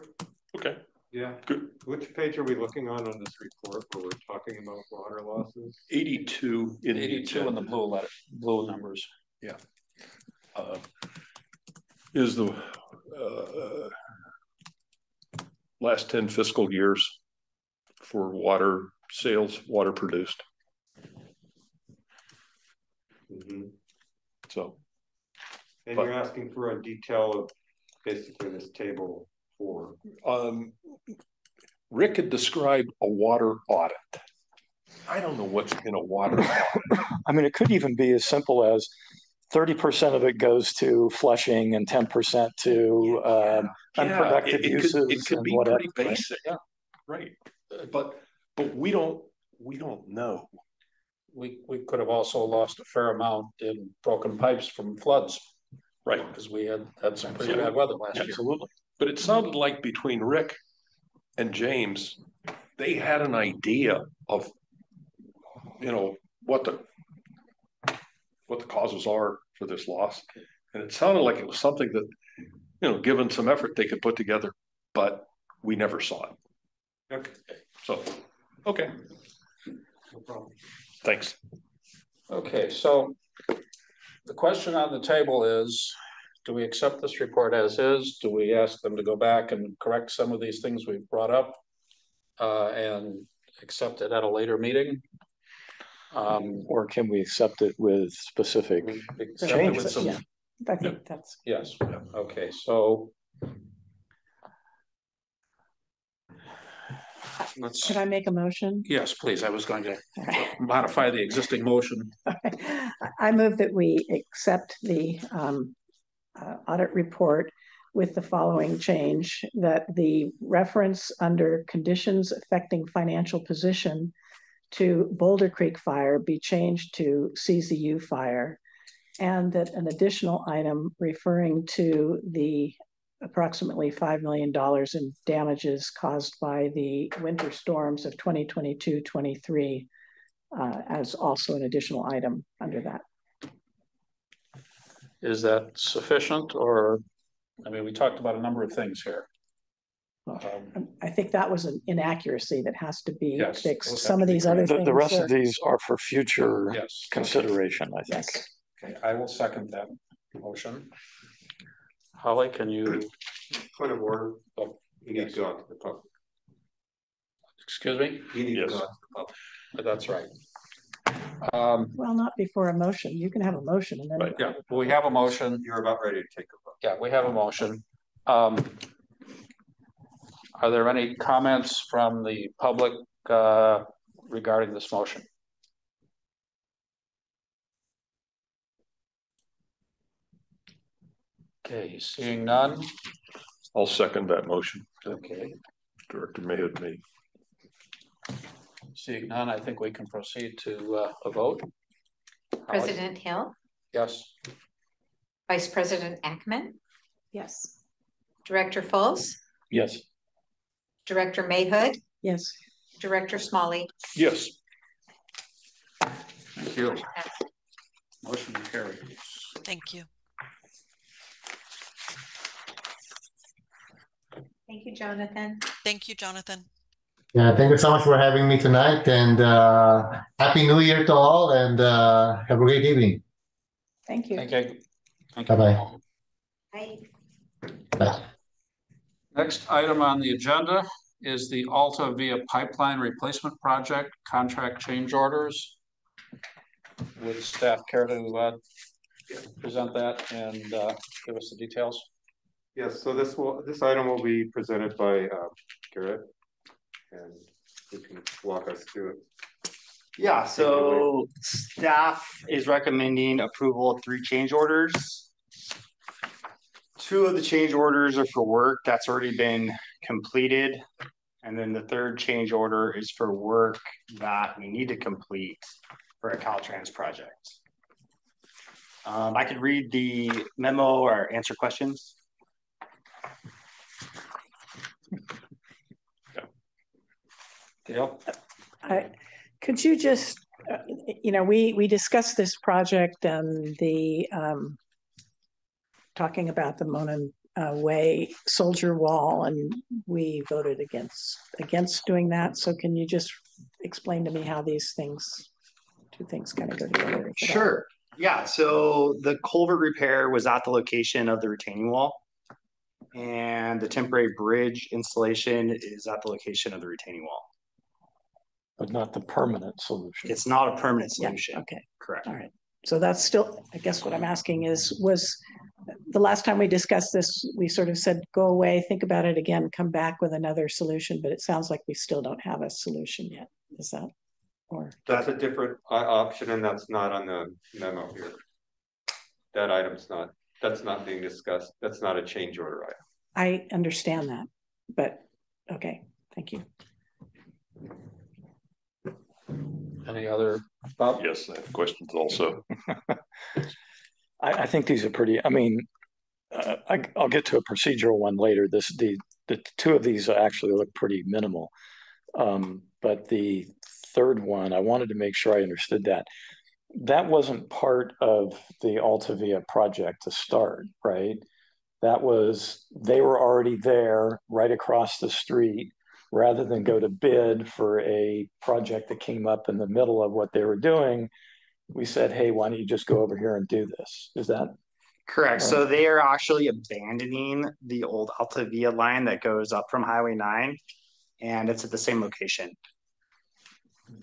Okay, Yeah. good. Which page are we looking on on this report where we're talking about water losses? Eighty-two in the Eighty-two in the blue letter, blue numbers. Yeah. Uh, is the uh, last ten fiscal years for water sales, water produced. Mhm. So, And But- you're asking for a detail of basically this table four. um, Rick had described a water audit. I don't know what's in a water. audit. I mean, it could even be as simple as thirty percent of it goes to flushing and ten percent to um, Yeah, unproductive it- it could- uses It could and be whatever. pretty basic, yeah, right, Uh, but, but we don't, we don't know. We, we could have also lost a fair amount in broken pipes from floods. Right. Because we had, had some pretty bad weather last year. Absolutely. But it sounded like between Rick and James, they had an idea of, you know, what the, what the causes are for this loss. And it sounded like it was something that, you know, given some effort, they could put together, but we never saw it. Okay, so, okay, No problem. thanks. Okay, so the question on the table is, do we accept this report as is? Do we ask them to go back and correct some of these things we've brought up? Uh, and accept it at a later meeting? Um, Or can we accept it with specific accept it with changes? some Yeah. I think that's, Yes, okay, so. Let's, could I make a motion? yes, please, I was going to modify the existing motion. I move that we accept the um, uh, audit report with the following change, that the reference under conditions affecting financial position to Boulder Creek Fire be changed to CZU Fire, and that an additional item referring to the approximately $5 million in damages caused by the winter storms of 2022-23 uh, as also an additional item under that. Is that sufficient or, I mean, we talked about a number of things here. Um, I think that was an inaccuracy that has to be Yes, fixed. have Some to of be these other The, things. the rest are- of these are for future Yes. consideration, I think. Yes, Okay, I will second that motion. Holly, can you, Point of order, oh, you need to go out to the public. excuse me? You need to Yes. go out to the public. That's right. Um, well, not before a motion. You can have a motion and then. but yeah, we have a motion. You're about ready to take a vote. Yeah, we have a motion. Um. Are there any comments from the public uh regarding this motion? Okay, seeing none, I'll second that motion. okay, Director Mayhood made. seeing none, I think we can proceed to uh a vote. Holly? President Hill, Yes, Vice President Ackman? Yes. Director Fultz, Yes, Director Mayhood, Yes, Director Smolley. Yes, thank you. Motion carries. Thank you. Thank you, Jonathan. Thank you, Jonathan. Yeah, thank you so much for having me tonight and uh, happy new year to all and uh, have a great evening. thank you. Thank you. Thank you. Bye-bye. Bye. Bye. Next item on the agenda is the Alta Via Pipeline Replacement Project Contract Change Orders. Would staff care to uh, present that and uh, give us the details? Yes, so this will, this item will be presented by uh, Garrett. And you can walk us through it. Yeah, Take it away. so staff is recommending approval of three change orders. Two of the change orders are for work that's already been completed. And then the third change order is for work that we need to complete for a Caltrans project. Um, I could read the memo or answer questions. Dale? I, could you just, uh, you know, we, we discussed this project and the, um, talking about the Monon uh, Way Soldier Wall, and we voted against, against doing that. So can you just explain to me how these things, two things kind of go together? if at? Sure. Yeah, so the culvert repair was at the location of the retaining wall. And the temporary bridge installation is at the location of the retaining wall. but not the permanent solution. It's not a permanent solution. Yeah, solution, okay, correct? all right. So that's still, I guess what I'm asking is, was the last time we discussed this, we sort of said, go away, think about it again, come back with another solution, but it sounds like we still don't have a solution yet. Is that? Or, That's a different uh, option and that's not on the memo here. That item's not, that's not being discussed. That's not a change order item. I understand that, but, okay, thank you. Any other, Bob? yes, I have questions also. I, I think these are pretty, I mean, uh, I, I'll get to a procedural one later. This, the, the two of these actually look pretty minimal. Um, but the third one, I wanted to make sure I understood that. That wasn't part of the Alta Via project to start, right? That was, they were already there right across the street rather than go to bid for a project that came up in the middle of what they were doing we said, hey, why don't you just go over here and do this? Is that Correct. So they are actually abandoning the old Alta Via line that goes up from Highway nine. And it's at the same location.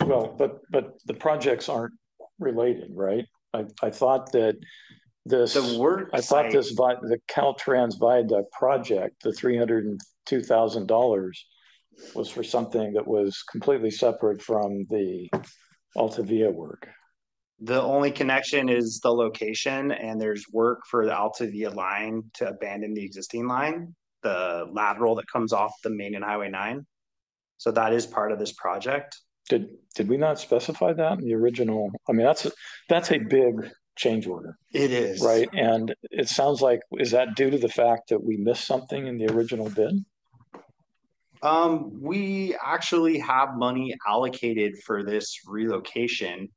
well, but but the projects aren't related, right? I, I thought that this, The work I thought site- this, vi- the Caltrans viaduct project, the three hundred and two thousand dollars was for something that was completely separate from the Alta Via work. The only connection is the location and there's work for the Alta Via line to abandon the existing line, the lateral that comes off the main and highway nine. So that is part of this project. Did, did we not specify that in the original? I mean, that's, a that's a big change order, It is. right? And it sounds like, is that due to the fact that we missed something in the original bid? Um, we actually have money allocated for this relocation.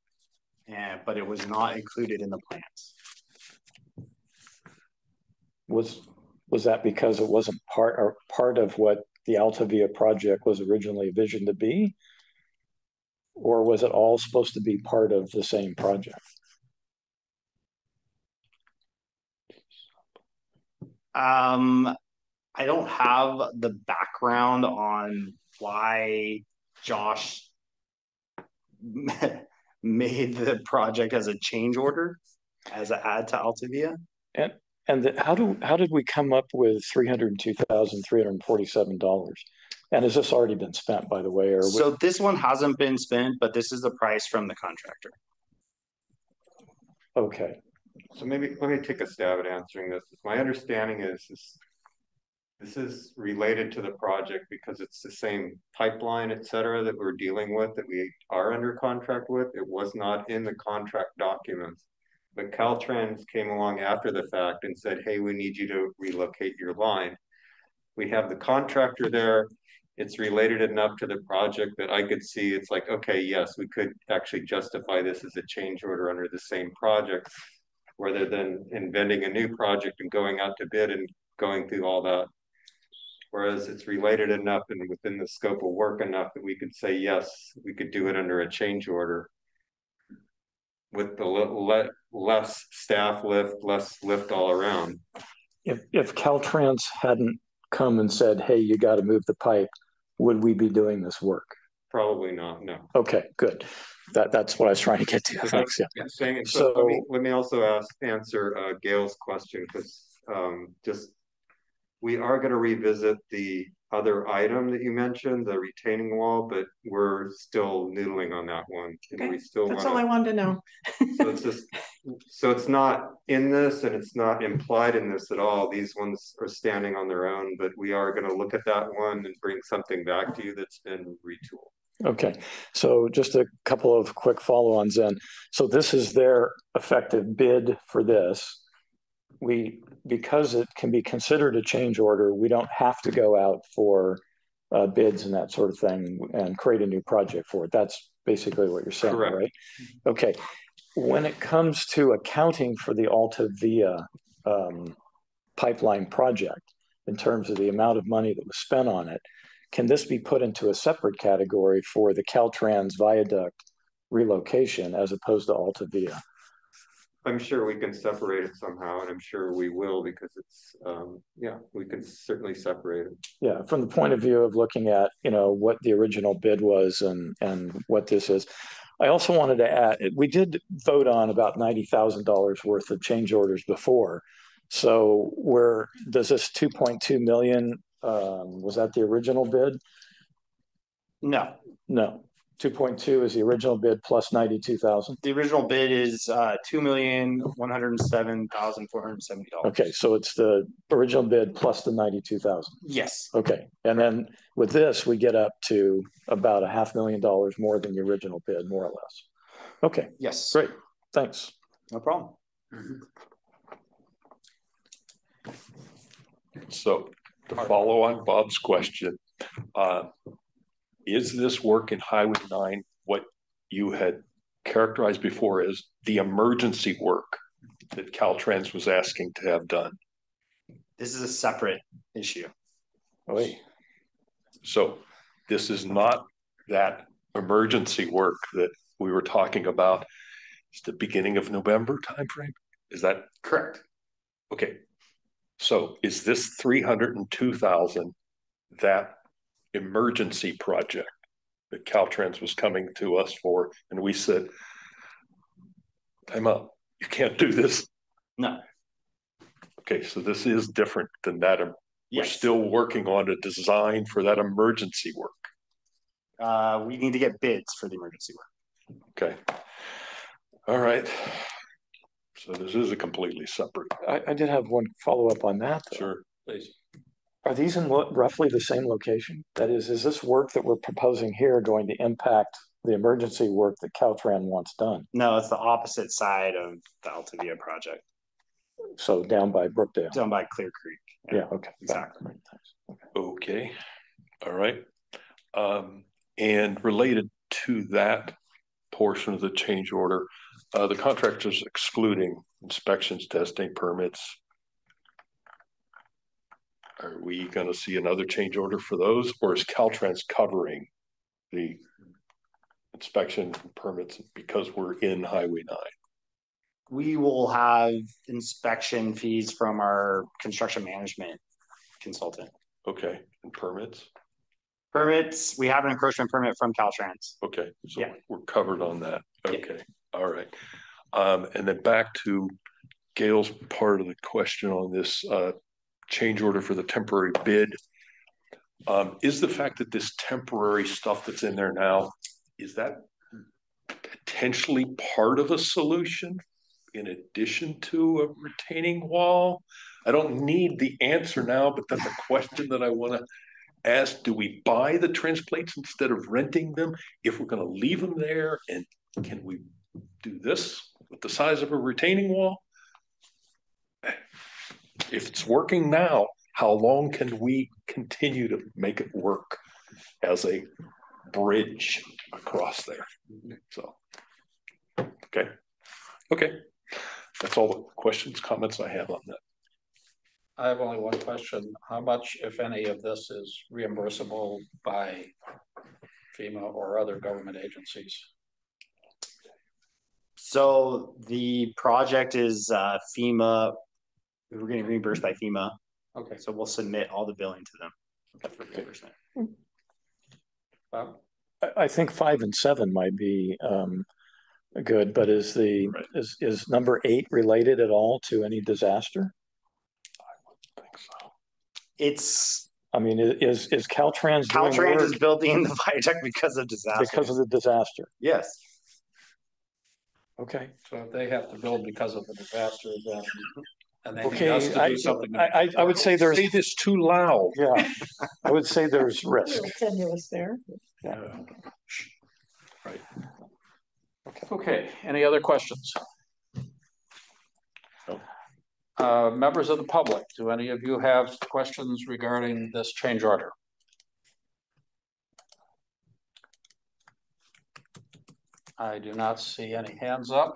And, but it was not included in the plans. Was, was that because it wasn't part, or part of what the Alta Via project was originally envisioned to be? Or was it all supposed to be part of the same project? Um, I don't have the background on why Josh made the project as a change order, as an add to Alta Via. And, and the- how do, how did we come up with three hundred and two thousand, three hundred and forty-seven dollars? And has this already been spent, by the way, or? So this one hasn't been spent, but this is the price from the contractor. Okay, So maybe, let me take a stab at answering this. My understanding is this. This is related to the project because it's the same pipeline, et cetera, that we're dealing with, that we are under contract with. It was not in the contract documents. But Caltrans came along after the fact and said, hey, we need you to relocate your line. We have the contractor there. It's related enough to the project that I could see, it's like, okay, yes, we could actually justify this as a change order under the same project. Rather than inventing a new project and going out to bid and going through all that. Whereas it's related enough and within the scope of work enough that we could say, yes, we could do it under a change order. With the le- le- less staff lift, less lift all around. if, if Caltrans hadn't come and said, hey, you gotta move the pipe, would we be doing this work? Probably not, no. Okay, good. That, that's what I was trying to get to. Thanks, yeah. Saying, so let me, let me also ask, answer uh Gail's question, because um just. We are gonna revisit the other item that you mentioned, the retaining wall, but we're still noodling on that one. and Okay, we still That's all I wanna, wanted to know. so it's just, so it's not in this and it's not implied in this at all. These ones are standing on their own, but we are gonna look at that one and bring something back to you that's been retooled. Okay, so just a couple of quick follow-ons then. So this is their effective bid for this. We, because it can be considered a change order, we don't have to go out for uh, bids and that sort of thing and create a new project for it. That's basically what you're saying, Correct. right? Okay, when it comes to accounting for the Alta Via um, pipeline project, in terms of the amount of money that was spent on it, can this be put into a separate category for the Caltrans viaduct relocation as opposed to Alta Via? I'm sure we can separate it somehow, and I'm sure we will because it's, um, yeah, we can certainly separate it. Yeah, from the point of view of looking at, you know, what the original bid was and, and what this is. I also wanted to add, we did vote on about ninety thousand dollars worth of change orders before. So where, does this two point two million, um, was that the original bid? No, No, two point two is the original bid plus ninety-two thousand. the original bid is uh two million, one hundred and seven thousand, four hundred and seventy dollars. Okay, so it's the original bid plus the ninety-two thousand. Yes, Okay, and then with this, we get up to about a half million dollars more than the original bid, more or less. Okay, yes, great, thanks. no problem. So to follow on Bob's question, uh, is this work in Highway nine what you had characterized before as the emergency work that Caltrans was asking to have done? This is a separate issue. Wait, So this is not that emergency work that we were talking about. It's the beginning of November timeframe? Is that Correct. Okay. So is this three hundred and two thousand that emergency project that Caltrans was coming to us for, and we said, time up, you can't do this No. Okay, so this is different than that. We're Yes. still working on a design for that emergency work. Uh, we need to get bids for the emergency work. Okay. All right. So this is a completely separate. I, I did have one follow-up on that. though. Sure, please. Are these in lo- roughly the same location? That is, is this work that we're proposing here going to impact the emergency work that Caltrans wants done? No, it's the opposite side of the Alta Via project, So down by Brookdale? down by Clear Creek. Yeah, okay. Exactly. Okay, all right. Um, and related to that portion of the change order, uh, the contractor's excluding inspections, testing, permits. Are we gonna see another change order for those, or is Caltrans covering the inspection permits because we're in Highway nine? We will have inspection fees from our construction management consultant. Okay, and permits? Permits, we have an encroachment permit from Caltrans. Okay, so Yeah. we're covered on that. Okay, all right. Um, and then back to Gail's part of the question on this, uh, change order for the temporary bid. Um, is the fact that this temporary stuff that's in there now, is that potentially part of a solution in addition to a retaining wall? I don't need the answer now, but then the question that I wanna ask, do we buy the trench plates instead of renting them? If we're gonna leave them there, and can we do this with the size of a retaining wall? If it's working now, how long can we continue to make it work as a bridge across there? So, okay, okay. That's all the questions, comments I have on that. I have only one question. How much, if any, of this is reimbursable by FEMA or other government agencies? So the project is uh, FEMA. We're getting reimbursed by FEMA. Okay. So we'll submit all the billing to them. for reimbursement. Bob? I, I think five and seven might be, um, good, but is the, is, is number eight related at all to any disaster? I don't think so. It's I mean, is, is Caltrans doing Caltrans work is building the viaduct because of disaster. because of the disaster? Yes. Okay. So if they have to build because of the disaster, then, and they need Okay, us to I, do something. I, I- I would say there's, Say this too loud. yeah, I would say there's risk. Tenuous there. Right. Okay, any other questions? Uh, members of the public, do any of you have questions regarding this change order? I do not see any hands up.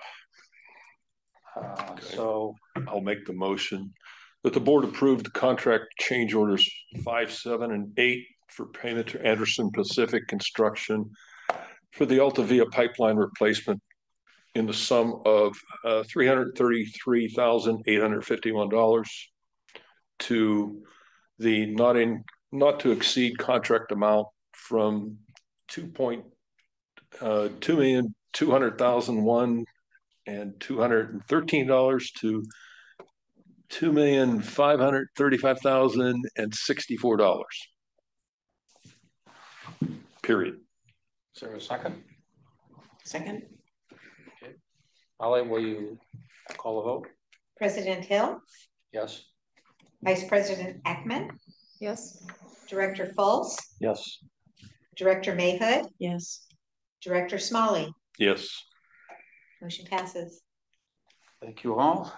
Uh, okay. So I'll make the motion that the board approved the contract change orders five, seven, and eight for payment to Anderson Pacific Construction for the Alta Via pipeline replacement in the sum of uh, $333,851 to the not in not to exceed contract amount from 2.2 million uh, 2, 200,001 and two hundred and thirteen dollars to two million five hundred thirty-five thousand and sixty-four dollars. Period. is there a second? Second. Holly, will you call a vote? President Hill, Yes? Vice President Ackman, Yes. Director Fultz, Yes. Director Mayhood, Yes. Director Smolley. Yes. Motion passes. Thank you all.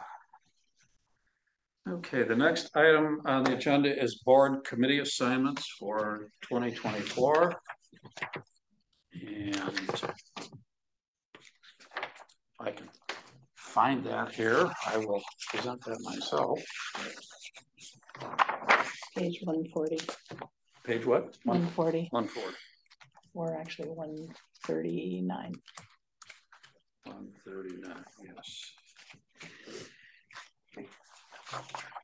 Okay, the next item on the agenda is board committee assignments for twenty twenty-four. And I can find that here. I will present that myself. Page one forty, Page what? one forty, One forty. or actually one thirty-nine. One thirty-nine, yes.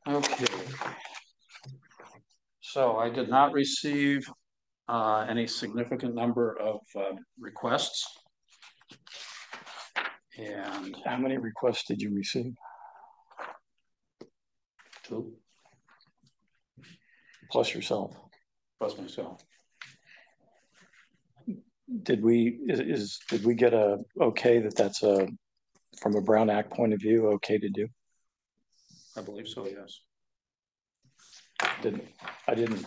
Okay. So I did not receive uh any significant number of uh requests. And How many requests did you receive? Two, plus yourself. plus myself. Did we, is, is, did we get a, okay that that's a, from a Brown Act point of view, okay to do? I believe so, yes. Didn't, I didn't,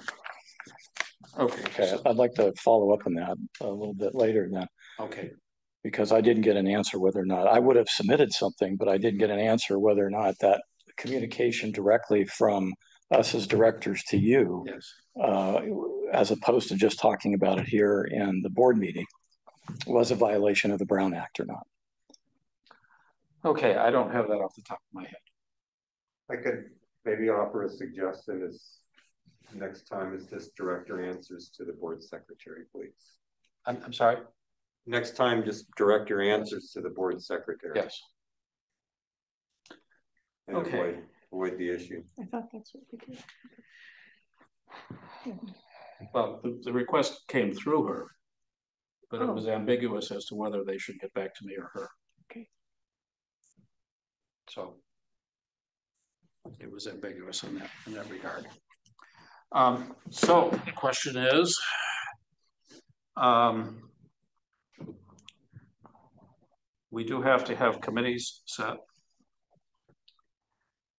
Okay, okay, I'd like to follow up on that a little bit later then. okay, because I didn't get an answer whether or not, I would have submitted something, but I didn't get an answer whether or not that communication directly from us as directors to you, yes. uh, as opposed to just talking about it here in the board meeting, was a violation of the Brown Act or not. Okay, I don't have that off the top of my head. I could maybe offer a suggestion is next time is this director answers to the board secretary, please. I'm, I'm sorry? Next time, just direct your answers to the board secretary. Yes. And Okay. avoid, avoid the issue. I thought that's what we did. Well, the, the request came through her, but it Oh. was ambiguous as to whether they should get back to me or her. Okay. So it was ambiguous in that, in that regard. Um, so the question is, um, we do have to have committees set.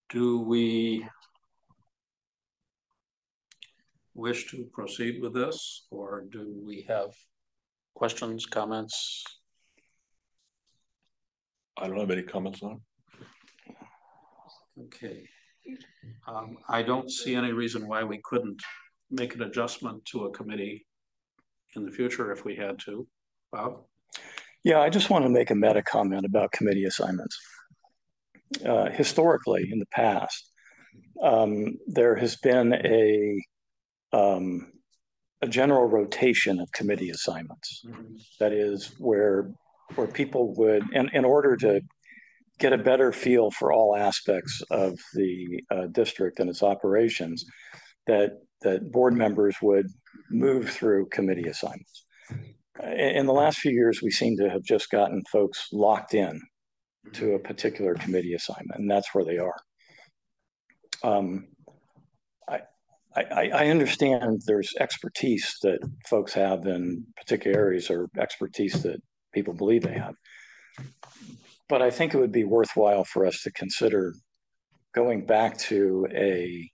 Do we wish to proceed with this, or do we have questions, comments? I don't have any comments on it. Okay. Um, I don't see any reason why we couldn't make an adjustment to a committee in the future if we had to. Bob? Yeah, I just want to make a meta comment about committee assignments. Uh, historically, in the past, um, there has been a um, a general rotation of committee assignments. That is where where people would, in, in order to get a better feel for all aspects of the uh, district and its operations, that that board members would move through committee assignments. In, the last few years, we seem to have just gotten folks locked in to a particular committee assignment, and that's where they are. Um, I, I understand there's expertise that folks have in particular areas or expertise that people believe they have. But I think it would be worthwhile for us to consider going back to a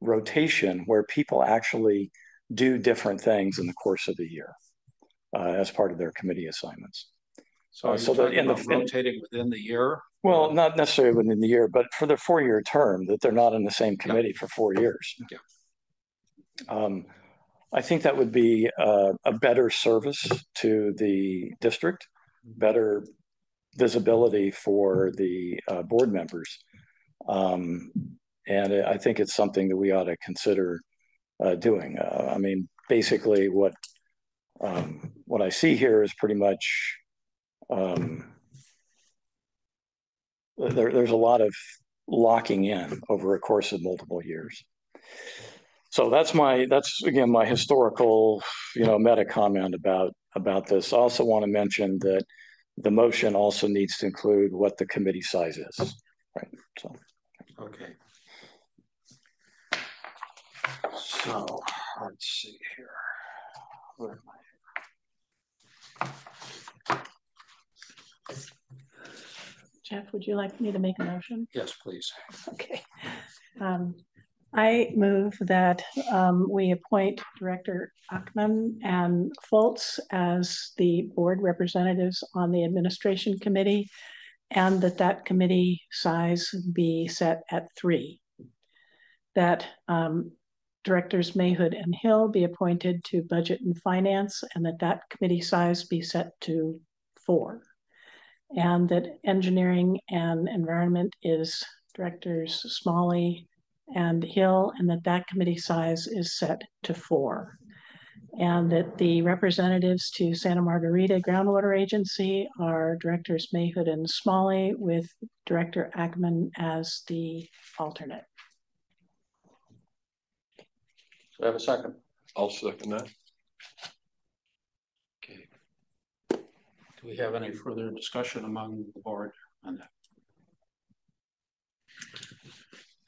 rotation where people actually do different things in the course of the year uh, as part of their committee assignments. So Uh, so that in the- rotating within the year? Well, not necessarily within the year, but for the four-year term, that they're not in the same committee for four years. Yeah. Um, I think that would be uh, a better service to the district, better visibility for the uh, board members. Um, and I think it's something that we ought to consider uh, doing. Uh, I mean, basically, what um, what I see here is pretty much um, there, there's a lot of locking in over a course of multiple years. So that's my that's again my historical, you know, meta comment about about this. I also want to mention that the motion also needs to include what the committee size is. Right. So Okay. So, let's see here. Where am I? Jeff, would you like me to make a motion? Yes, please. Okay. Um, I move that um, we appoint Director Ackman and Fultz as the board representatives on the administration committee and that that committee size be set at three. That um, Directors Mayhood and Hill be appointed to budget and finance and that that committee size be set to four. And that engineering and environment is Directors Smolley and Hill, and that that committee size is set to four. And that the representatives to Santa Margarita Groundwater Agency are Directors Mayhood and Smolley with Director Ackman as the alternate. Do I have a second? I'll second that. Okay. Do we have any further discussion among the board on that?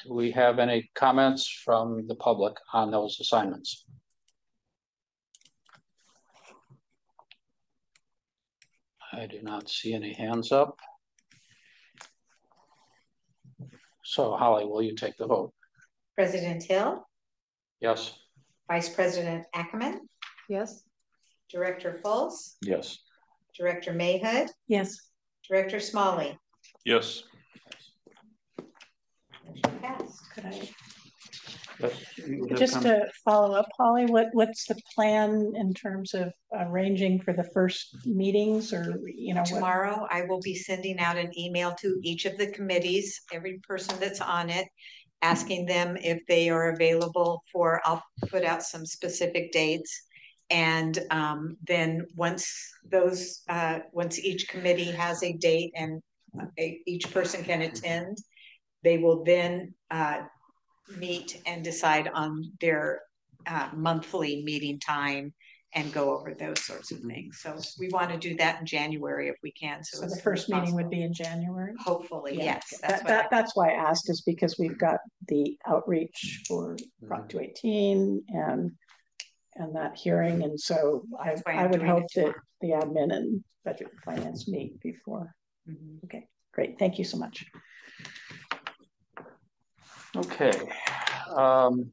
Do we have any comments from the public on those assignments? I do not see any hands up. So Holly, will you take the vote? President Hill, Yes? Vice President Ackman, Yes. Director Fultz, Yes. Director Mayhood, Yes. Director Smolley. Yes. Motion passed. Could I, just com- to follow up, Holly, what, what's the plan in terms of arranging for the first meetings or, you know? what- Tomorrow, I will be sending out an email to each of the committees, every person that's on it, asking them if they are available for, I'll put out some specific dates. And um, then once those, uh, once each committee has a date and uh, a- each person can attend, they will then uh, meet and decide on their uh, monthly meeting time and go over those sorts of things. So we want to do that in January if we can, so. So the first as meeting would be in January? Hopefully, Yeah, yes. That's That, that, I- that's why I asked is because we've got the outreach for Prop two eighteen and, and that hearing. And so I, I would hope that the admin and budget and finance meet before. Mhm. Okay, great. Thank you so much. Okay, um.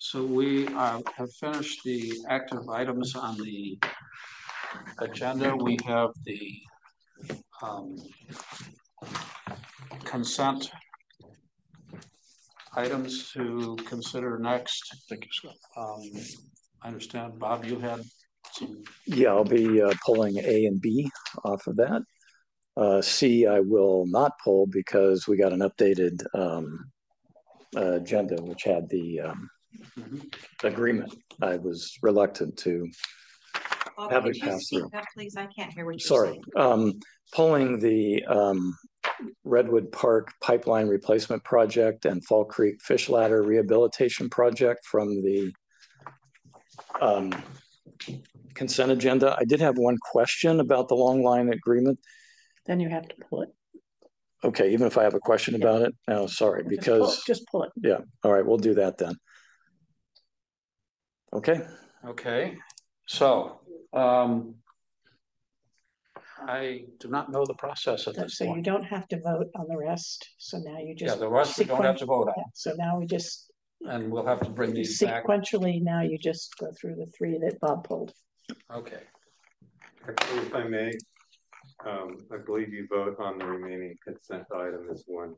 So we uh have finished the active items on the agenda. We have the um. Consent. Items to consider next. Thank you, Scott. Um, I understand, Bob, you had some, Yeah, I'll be uh, pulling A and B off of that. Uh, C, I will not pull because we got an updated um, uh, agenda which had the um, Mhm. agreement. I was reluctant to, Bob, have it pass through. up, Please, I can't hear what you're sorry, saying. um, pulling the um, Redwood Park Pipeline Replacement Project and Fall Creek Fish Ladder Rehabilitation Project from the um, consent agenda. I did have one question about the long line agreement. Then you have to pull it. Okay, even if I have a question about it, oh, sorry, Just pull- because, Just pull it. yeah, all right, we'll do that then. Okay, okay, so, um. I do not know the process at this So you point. don't have to vote on the rest. So now you Yeah, just. the rest we don't have to vote on, Yeah, So now we just and we'll have to bring these back. sequentially, now you just go through the three that Bob pulled. Okay, Actually, if I may, um, I believe you vote on the remaining consent item as one.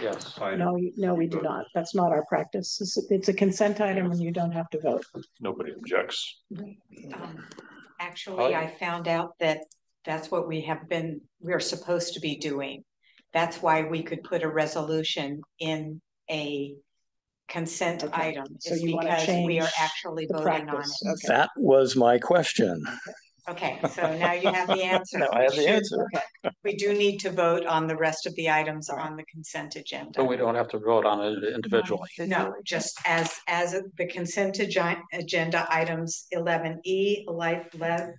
yes, item. No, you- no, we do not. That's not our practice. It's, it's a consent item and you don't have to vote. Nobody objects. Um, Actually, I found out that that's what we have been, we're supposed to be doing. That's why we could put a resolution in a consent Okay, item, so is you wanna because we are change actually the voting on practice. it. Okay. that was my question. Okay, so now you have the answer. Now I have the We should- answer. We do need to vote on the rest of the items on the consent agenda. but we don't have to vote on it individually. No, just as, as the consent agi- agenda items eleven E, eleven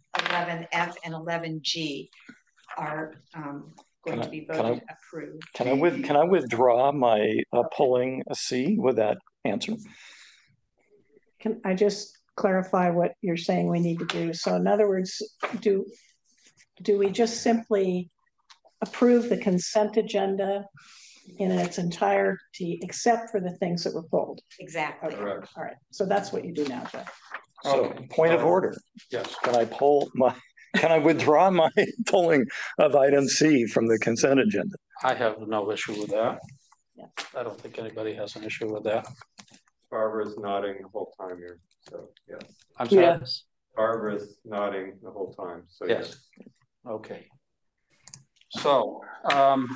F, and eleven G are um going Can to I- be can I- voted approved. Can I with, can I withdraw my uh, pulling a C with that answer? Can I just clarify what you're saying we need to do? So in other words, do, do we just simply approve the consent agenda in its entirety, except for the things that were pulled? Exactly. Correct. all right. So that's what you do now, Jeff. So, Okay. point of uh, order, Yes, can I pull my, can I withdraw my pulling of item C from the consent agenda? I have no issue with that. Yeah. I don't think anybody has an issue with that. Barbara's nodding the whole time here, so, yes. I'm sorry, Barbara's nodding the whole time, so. yes, okay. So, um,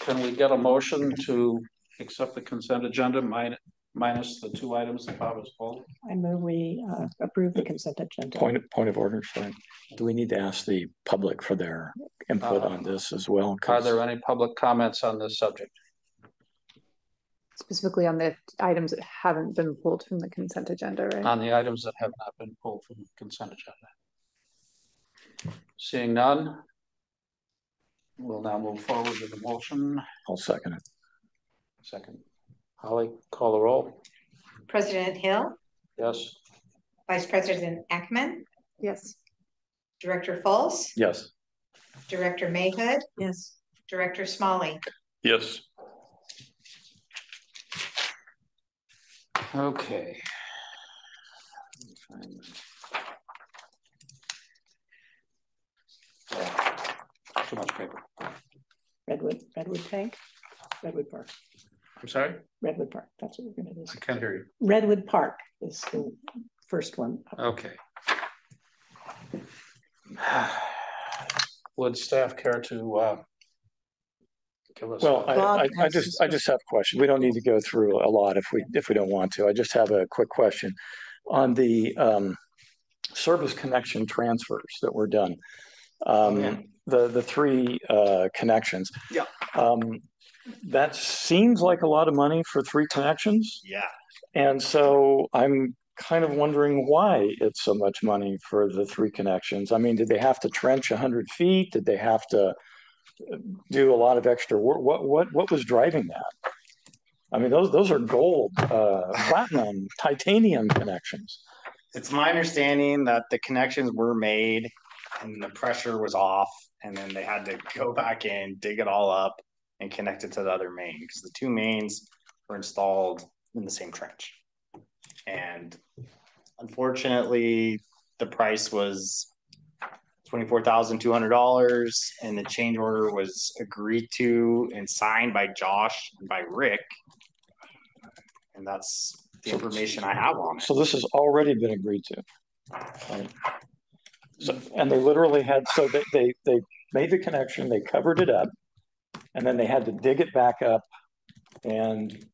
can we get a motion to accept the consent agenda minus, minus the two items that Bob has pulled? I move we uh, approve the consent agenda. Point, point of order, sorry. Do we need to ask the public for their input on this as well? Are there any public comments on this subject? Specifically on the items that haven't been pulled from the consent agenda, right? on the items that have not been pulled from the consent agenda. Seeing none. We'll now move forward with the motion. I'll second it. Second. Holly, call the roll. President Hill, Yes. Vice President Ackman, Yes. Director Fultz, Yes. Director Mayhood, Yes. Director Smolley. Yes. Okay. Too much paper. Redwood, Redwood Tank, Redwood Park, I'm sorry? Redwood Park. That's what we're gonna do. I can't hear you. Redwood Park is the first one. Okay. Would staff care to, uh, give us? Well, I, I, I just, I just have a question. We don't need to go through a lot if we, if we don't want to. I just have a quick question. On the, um, service connection transfers that were done. yeah. Um, the, the three, uh, connections. Yeah. Um, that seems like a lot of money for three connections. Yeah. And so I'm kind of wondering why it's so much money for the three connections. I mean, did they have to trench hundred feet? Did they have to do a lot of extra work? What, what, what was driving that? I mean, those, those are gold, uh, platinum, titanium connections. It's my understanding that the connections were made and the pressure was off, and then they had to go back in, dig it all up, and connect it to the other main because the two mains were installed in the same trench. And unfortunately, the price was twenty-four thousand two hundred dollars, and the change order was agreed to and signed by Josh and by Rick. And that's the information I have on it. So this has already been agreed to. right? So, and they literally had, so they, they, they made the connection, they covered it up. And then they had to dig it back up and,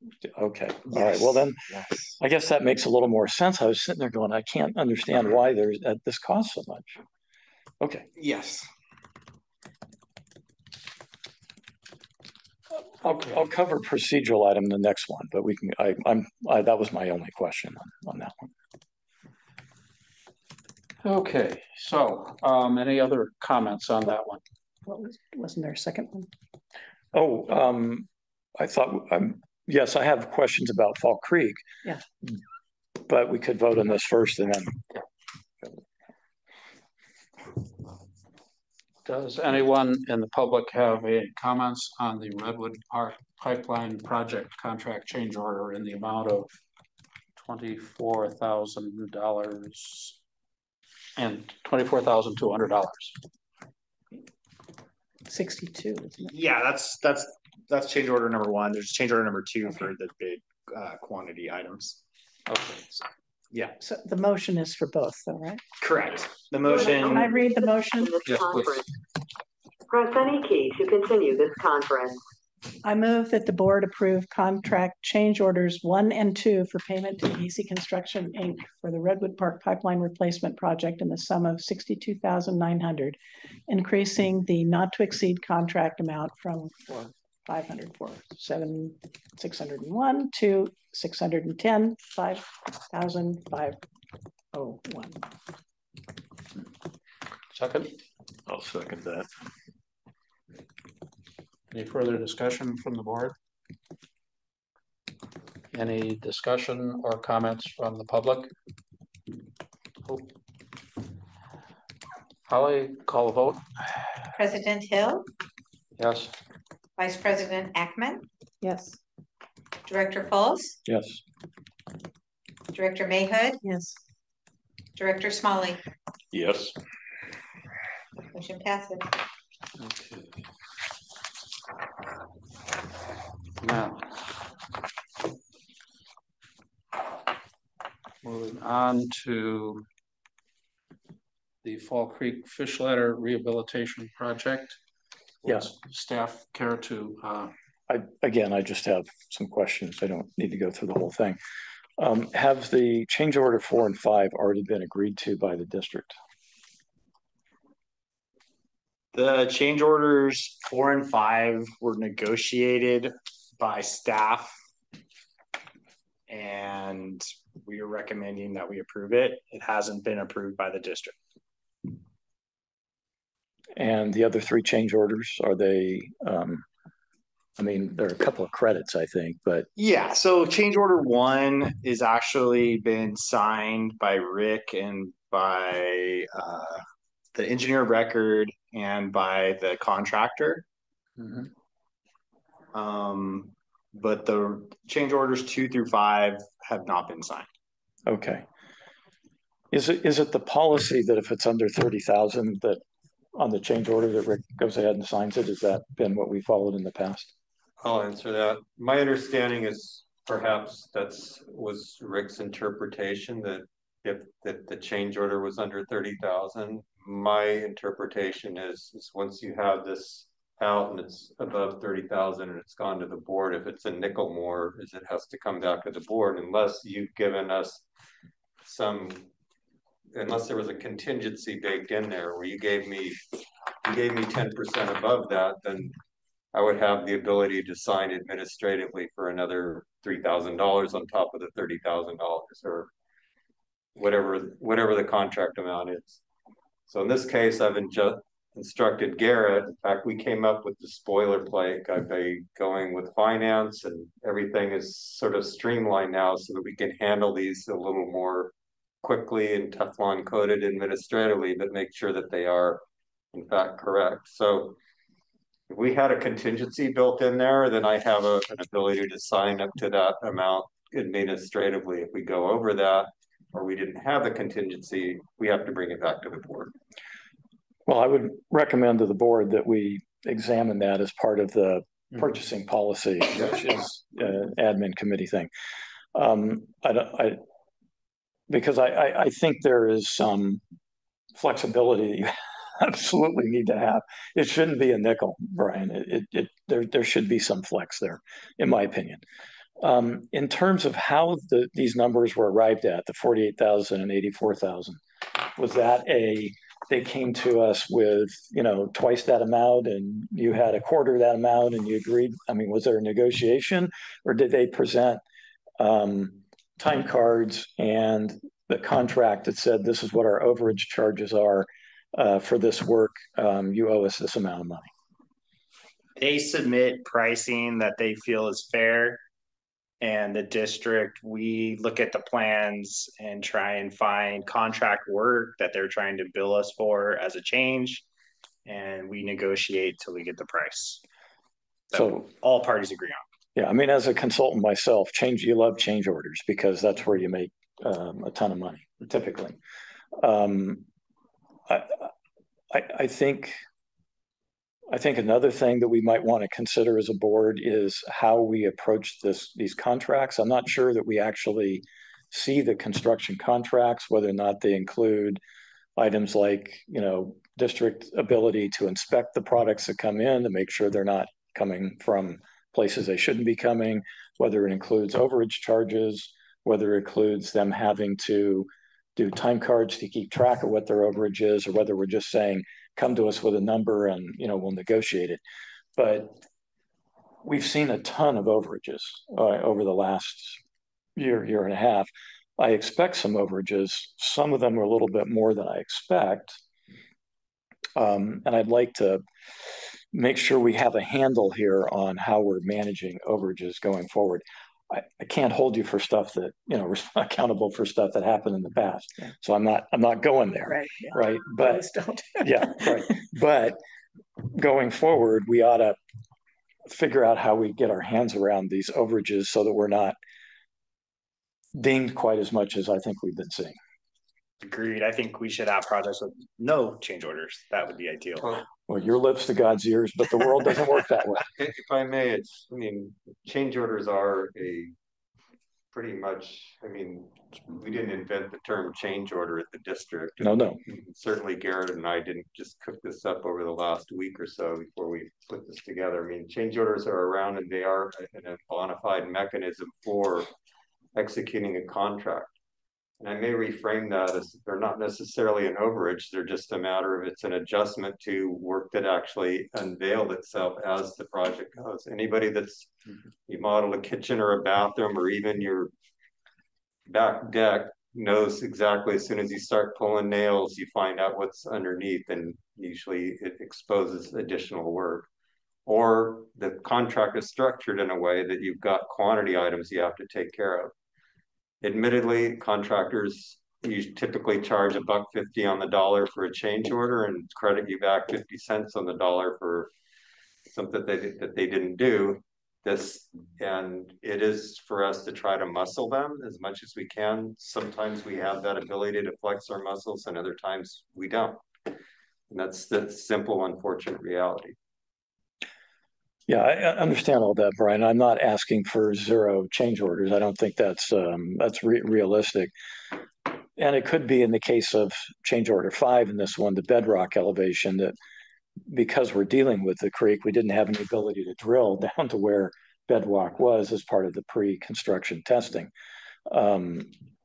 okay, all right, well then, Yes. I guess that makes a little more sense. I was sitting there going, I can't understand why there's, that this costs so much. Okay, Yes. I'll, I'll cover procedural item in the next one, but we can, I, I'm, I, that was my only question on, on that one. Okay, so, um, any other comments on that one? What was, wasn't there a second one? Oh, um, I thought, um, yes, I have questions about Fall Creek. Yeah. But we could vote on this first and then, Does anyone in the public have any comments on the Redwood Park Pipeline Project Contract Change Order in the amount of twenty-four thousand dollars and twenty-four thousand two hundred dollars? Sixty-two, isn't it? Yeah, that's, that's, that's change order number one. There's change order number two for the big, uh, quantity items. Okay, Yeah, So the motion is for both, though, right? correct. The motion Can I motion, read the motion? yes, please. Press any key to continue this conference. I move that the board approve contract change orders one and two for payment to Easy Construction, Inc. for the Redwood Park Pipeline Replacement Project in the sum of sixty-two thousand nine hundred, increasing the not to exceed contract amount from four, five hundred four, seven, six hundred and one to six hundred and ten, five thousand five oh one. Second, I'll second that. any further discussion from the board? Any discussion or comments from the public? Oh. Holly, call a vote? President Hill, Yes? Vice President Ackman? Yes. Director Fultz? yes. Director Mayhood, Yes. Director Smolley. Yes. Motion passes. Okay. Now. Moving on to the Fall Creek Fish Ladder Rehabilitation Project. Yes. Would Staff care to, uh, I, again, I just have some questions. I don't need to go through the whole thing. Um, have the change order four and five already been agreed to by the district? the change orders four and five were negotiated by staff. And we are recommending that we approve it. It hasn't been approved by the district. And the other three change orders, are they, um, I mean, there are a couple of credits, I think, but Yeah, so change order one is actually been signed by Rick and by uh, the engineer of record and by the contractor. Mhm. Um, but the change orders two through five have not been signed. okay. Is it, is it the policy that if it's under thirty thousand, that on the change order that Rick goes ahead and signs it? Has that been what we followed in the past? I'll answer that. My understanding is perhaps that's was Rick's interpretation that if that the change order was under thirty thousand. My interpretation is is once you have this out and it's above thirty thousand and it's gone to the board, if it's a nickel more, is it has to come back to the board unless you've given us some unless there was a contingency baked in there where you gave me you gave me ten percent above that, then I would have the ability to sign administratively for another three thousand dollars on top of the thirty thousand dollars or whatever, whatever the contract amount is. So in this case, I've instructed Garrett, in fact, we came up with the spoiler plate, I've been going with finance and everything is sort of streamlined now so that we can handle these a little more quickly and Teflon coated administratively, but make sure that they are in fact correct. So if we had a contingency built in there, then I have a, an ability to sign up to that amount administratively. If we go over that, or we didn't have the contingency, we have to bring it back to the board. Well, I would recommend to the board that we examine that as part of the purchasing policy, which is uh admin committee thing. Um, I don't, I, because I, I, I think there is some flexibility you absolutely need to have. It shouldn't be a nickel, Brian. It, it, it, there, there should be some flex there, in my opinion. Um, in terms of how the, these numbers were arrived at, the forty-eight thousand and eighty-four thousand, was that a, they came to us with, you know, twice that amount and you had a quarter that amount and you agreed? I mean, was there a negotiation or did they present um, time cards and the contract that said, this is what our overage charges are uh, for this work, um, you owe us this amount of money? They submit pricing that they feel is fair. And the district, we look at the plans and try and find contract work that they're trying to bill us for as a change. And we negotiate till we get the price. that So, All parties agree on. Yeah, I mean, as a consultant myself, change, you love change orders because that's where you make um, a ton of money typically. Um, I, I, I think, I think another thing that we might want to consider as a board is how we approach this, these contracts. I'm not sure that we actually see the construction contracts, whether or not they include items like, you know, district ability to inspect the products that come in to make sure they're not coming from places they shouldn't be coming, whether it includes overage charges, whether it includes them having to do time cards to keep track of what their overage is, or whether we're just saying, come to us with a number and, you know, we'll negotiate it. But we've seen a ton of overages uh, over the last year, year and a half. I expect some overages. Some of them are a little bit more than I expect. Um, and I'd like to make sure we have a handle here on how we're managing overages going forward. I, I can't hold you for stuff that, you know, we're accountable for stuff that happened in the past. So I'm not, I'm not going there. Right. yeah. Right. But yeah, right. But going forward, we ought to figure out how we get our hands around these overages so that we're not dinged quite as much as I think we've been seeing. Agreed. I think we should have projects with no change orders. That would be ideal. Well, your lips to God's ears, but the world doesn't work that way. If if I may, it's, I mean, change orders are a pretty much, I mean, we didn't invent the term change order at the district. No, no. Certainly Garrett and I didn't just cook this up over the last week or so before we put this together. I mean, change orders are around and they are a a bona fide mechanism for executing a contract. And I may reframe that as they're not necessarily an overage, they're just a matter of it's an adjustment to work that actually unveiled itself as the project goes. Anybody that's, mm-hmm. you model a kitchen or a bathroom or even your back deck knows exactly as soon as you start pulling nails, you find out what's underneath and usually it exposes additional work. or the contract is structured in a way that you've got quantity items you have to take care of. Admittedly, contractors you typically charge a buck fifty on the dollar for a change order and credit you back fifty cents on the dollar for something that they, that they didn't do. This and it is for us to try to muscle them as much as we can. Sometimes we have that ability to flex our muscles, and other times we don't. And that's the simple, unfortunate reality. Yeah, I understand all that, Brian. I'm not asking for zero change orders. I don't think that's um, that's re- realistic. And it could be in the case of change order five in this one, the bedrock elevation, that because we're dealing with the creek, we didn't have any ability to drill down to where bedrock was as part of the pre-construction testing. Um,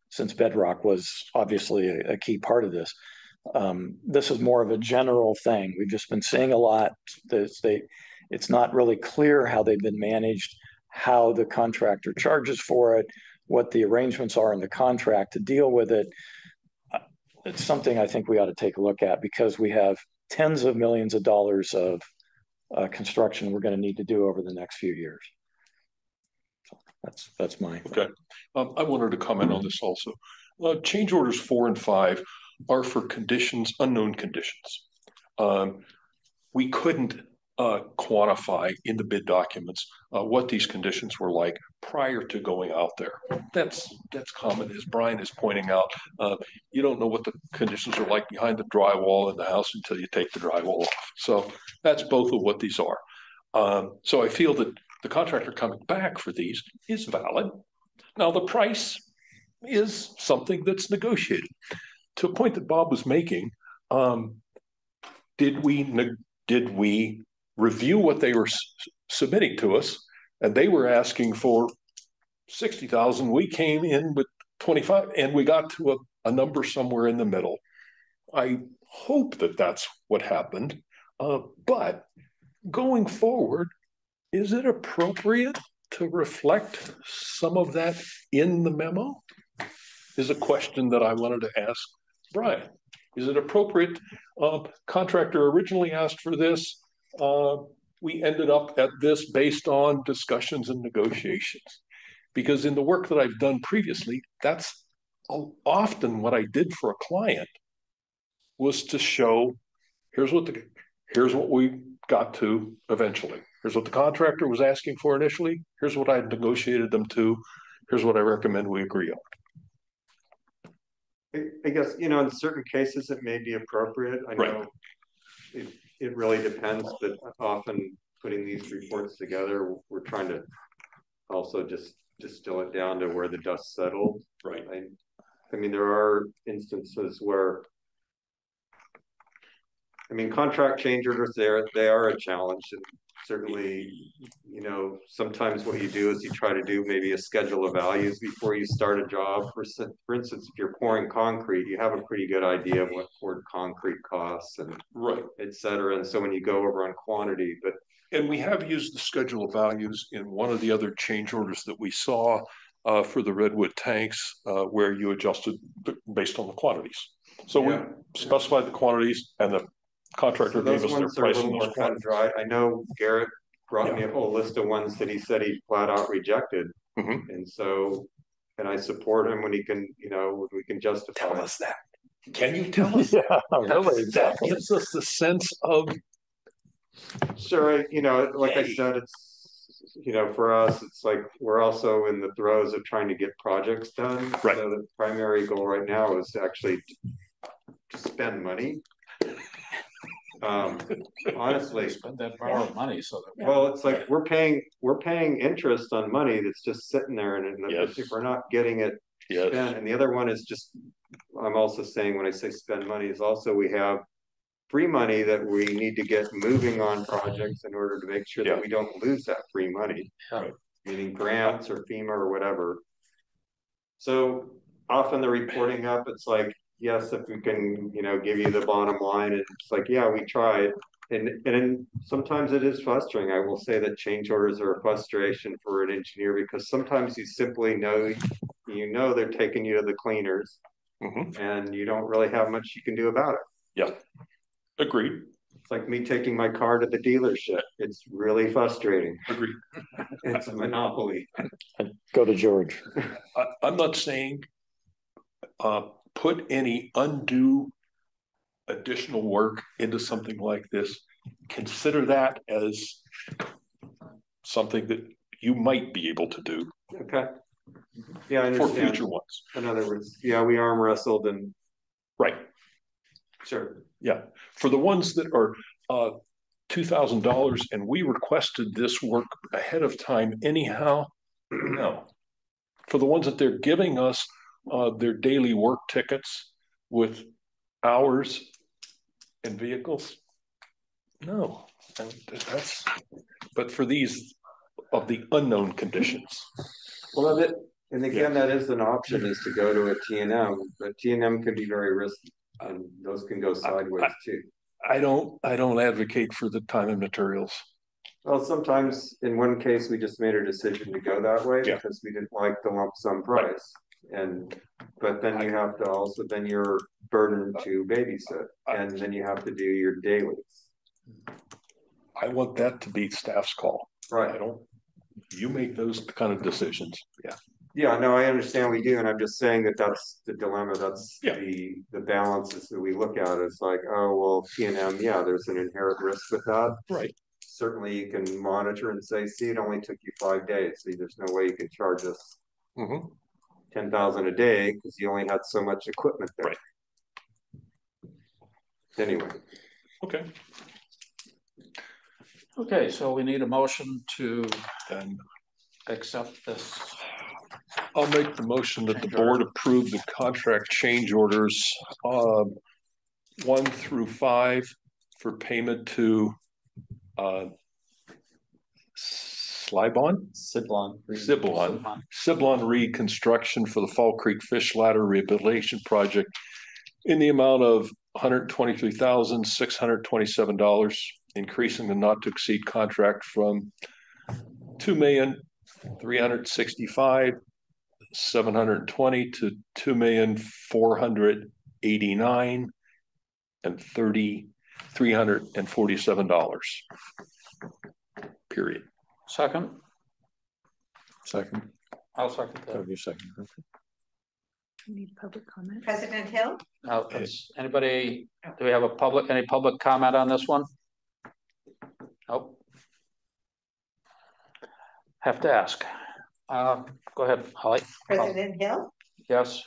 since bedrock was obviously a, a key part of this. Um, this is more of a general thing. We've just been seeing a lot. This, they, it's not really clear how they've been managed, how the contractor charges for it, what the arrangements are in the contract to deal with it. It's something I think we ought to take a look at because we have tens of millions of dollars of uh, construction we're going to need to do over the next few years. So that's that's my okay. Um, I wanted to comment on this also. Uh, change orders four and five are for conditions, unknown conditions. Um, we couldn't uh, quantify in the bid documents uh, what these conditions were like prior to going out there. That's that's common, as Brian is pointing out. Uh, you don't know what the conditions are like behind the drywall in the house until you take the drywall off. So that's both of what these are. Um, so I feel that the contractor coming back for these is valid. Now the price is something that's negotiated. To a point that Bob was making, um, did we did we review what they were submitting to us, and they were asking for sixty thousand. We came in with twenty five, and we got to a, a number somewhere in the middle. I hope that that's what happened, uh, but going forward, is it appropriate to reflect some of that in the memo? Is a question that I wanted to ask Brian. Is it appropriate? Uh, contractor originally asked for this uh, we ended up at this based on discussions and negotiations. Because in the work that I've done previously, that's often what I did for a client was to show here's what the here's what we got to eventually. Here's what the contractor was asking for initially. Here's what I negotiated them to. Here's what I recommend we agree on. I guess you know in certain cases it may be appropriate. I know right it really depends, but often putting these reports together, we're trying to also just distill it down to where the dust settled. Right. I, I mean, there are instances where, I mean, contract change orders, they they are a challenge. Certainly, you know, sometimes what you do is you try to do maybe a schedule of values before you start a job. For, for instance, if you're pouring concrete, you have a pretty good idea of what poured concrete costs and right, et cetera. And so when you go over on quantity, but and we have used the schedule of values in one of the other change orders that we saw uh, for the redwood tanks, uh, where you adjusted based on the quantities. So yeah. we specified the quantities and the contractor so gave us their price and those cut dry. I know Garrett brought yeah. me a whole list of ones that he said he flat out rejected, mm-hmm. and so and I support him when he can, you know, when we can justify. Tell us that. Can you tell us? yeah, really. That gives us the sense of. Sure, you know, like I said, it's you know, for us, it's like we're also in the throes of trying to get projects done. Right. So the primary goal right now is actually to spend money um, honestly, spend that borrowed money so that. well, it's like we're paying we're paying interest on money that's just sitting there, and, and Yes. if we're not getting it Yes, spent, and the other one is just. I'm also saying when I say spend money is also we have free money that we need to get moving on projects in order to make sure Yeah. that we don't lose that free money. Right. Meaning grants or FEMA or whatever. So often the reporting up, it's like, yes, if we can, you know, give you the bottom line, and it's like, yeah, we tried. And and sometimes it is frustrating. I will say that change orders are a frustration for an engineer because sometimes you simply know you know they're taking you to the cleaners mm-hmm. and you don't really have much you can do about it. Yeah. Agreed. It's like me taking my car to the dealership. It's really frustrating. Agreed. It's a monopoly. Go to George. I, I'm not saying uh, put any undue additional work into something like this. Consider that as something that you might be able to do Okay. Yeah, I understand. for future ones. In other words, yeah, we arm wrestled and. Right. Sure. Yeah, for the ones that are uh two thousand dollars and we requested this work ahead of time anyhow, no. For the ones that they're giving us uh their daily work tickets with hours and vehicles, no, and that's, but for these of the unknown conditions. Well, that, and again, that is an option is to go to a T and M, but T and M can be very risky. And those can go sideways too. I don't, I don't advocate for the time and materials. Well, sometimes in one case, we just made a decision to go that way Yeah. because we didn't like the lump sum price. And, but then you have to also, then you're burdened to babysit and then you have to do your dailies. I want that to be staff's call. Right. I don't, you make those kind of decisions, yeah. Yeah, no, I understand we do, and I'm just saying that that's the dilemma, that's Yeah. the, the balances that we look at, it's like, oh, well, T and M, yeah, there's an inherent risk with that. Right. Certainly you can monitor and say, see, it only took you five days, see, there's no way you can charge us Mhm. Ten thousand a day, because you only had so much equipment there. Right. Anyway, Okay. Okay, so we need a motion to Then accept this. I'll make the motion that the board approve the contract change orders, um, one through five for payment to, uh, Siblon. Siblon, Siblon reconstruction for the Fall Creek Fish Ladder Rehabilitation Project in the amount of one hundred twenty-three thousand, six hundred twenty-seven dollars, increasing the not to exceed contract from two million, three hundred sixty-five, seven hundred twenty to two million, four hundred eighty-nine and thirty, three hundred and forty-seven dollars. Period. Second, Second. I'll second that. to your second. We Need public comment? President Hill? Now, is anybody, do we have a public, any public comment on this one? Nope. Have to ask. Uh, go ahead, Holly. President Hill? Yes,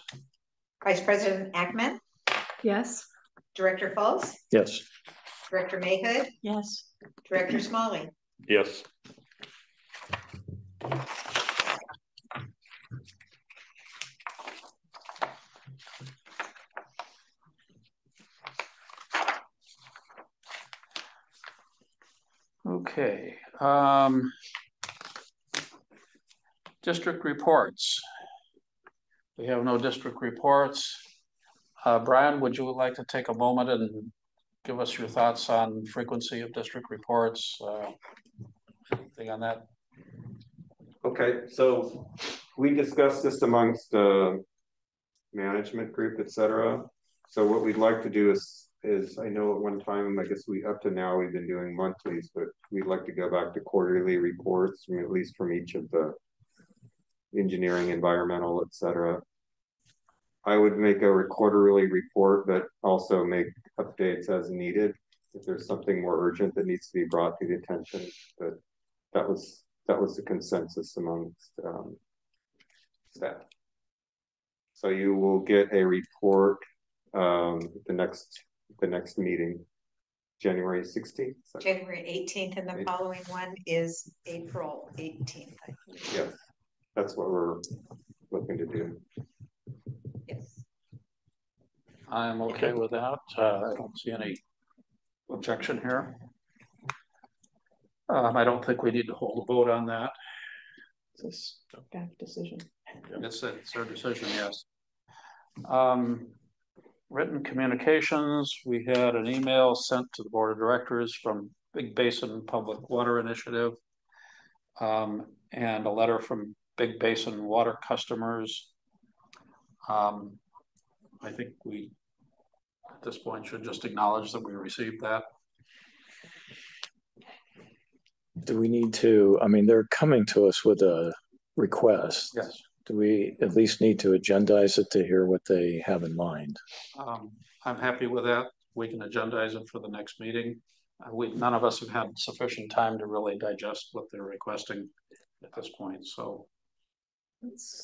Vice President Ackman? Yes. Director Fultz? Yes. Director Mayhood? Yes. Director Smolley? Yes. Okay, um. District reports. We have no district reports. Uh, Brian, would you like to take a moment and give us your thoughts on frequency of district reports? Uh, Anything on that? Okay, so we discussed this amongst the management group, et cetera. So what we'd like to do is, is I know at one time, I guess we, up to now, we've been doing monthlies, but we'd like to go back to quarterly reports, mean, at least from each of the engineering, environmental, et cetera. I would make a quarterly report, but also make updates as needed. If there's something more urgent that needs to be brought to the attention, but that was, that was the consensus amongst, um, staff. So you will get a report, um, the next, the next meeting, January sixteenth. January eighteenth, and the following one is April eighteenth. Yes, that's what we're looking to do. Yes. I'm okay with that. Uh, I don't see any objection here. Um, I don't think we need to hold a vote on that. It's a staff decision. It's, it's their decision, yes. Um, written communications, we had an email sent to the board of directors from Big Basin Public Water Initiative. Um, and a letter from Big Basin Water customers. Um, I think we, at this point, should just acknowledge that we received that. Do we need to, I mean, they're coming to us with a request. Yes. Do we at least need to agendize it to hear what they have in mind? Um, I'm happy with that. We can agendize it for the next meeting. Uh, we, none of us have had sufficient time to really digest what they're requesting at this point, so.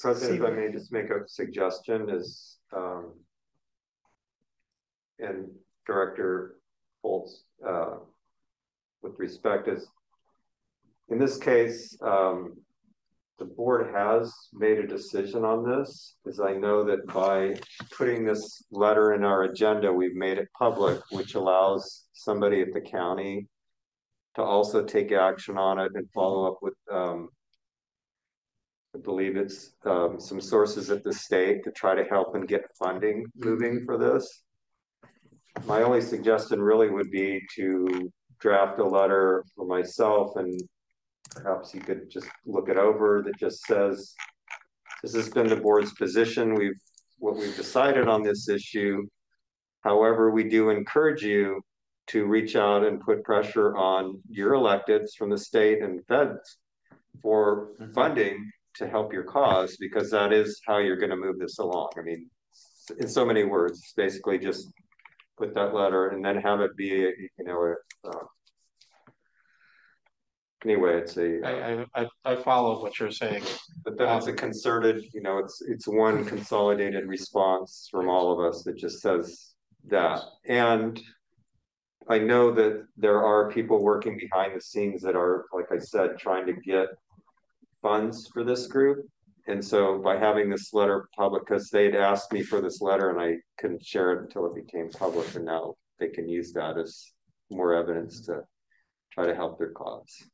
President, if I may just make a suggestion is, um, and Director Fultz, uh, with respect is, in this case, um, the board has made a decision on this, as I know that by putting this letter in our agenda, we've made it public, which allows somebody at the county to also take action on it and follow up with, um, I believe it's um, some sources at the state to try to help and get funding moving for this. My only suggestion really would be to draft a letter for myself and perhaps you could just look it over that just says, this has been the board's position. We've, what we've decided on this issue. However, we do encourage you to reach out and put pressure on your electeds from the state and feds for funding to help your cause because that is how you're going to move this along. I mean, in so many words, basically just put that letter and then have it be, you know, a, uh, anyway, it's a. Uh, I, I, I follow what you're saying. But then it's a um, concerted, you know, it's, it's one consolidated response from all of us that just says that. And I know that there are people working behind the scenes that are, like I said, trying to get funds for this group. And so by having this letter public, because they'd asked me for this letter and I couldn't share it until it became public and now they can use that as more evidence to try to help their cause.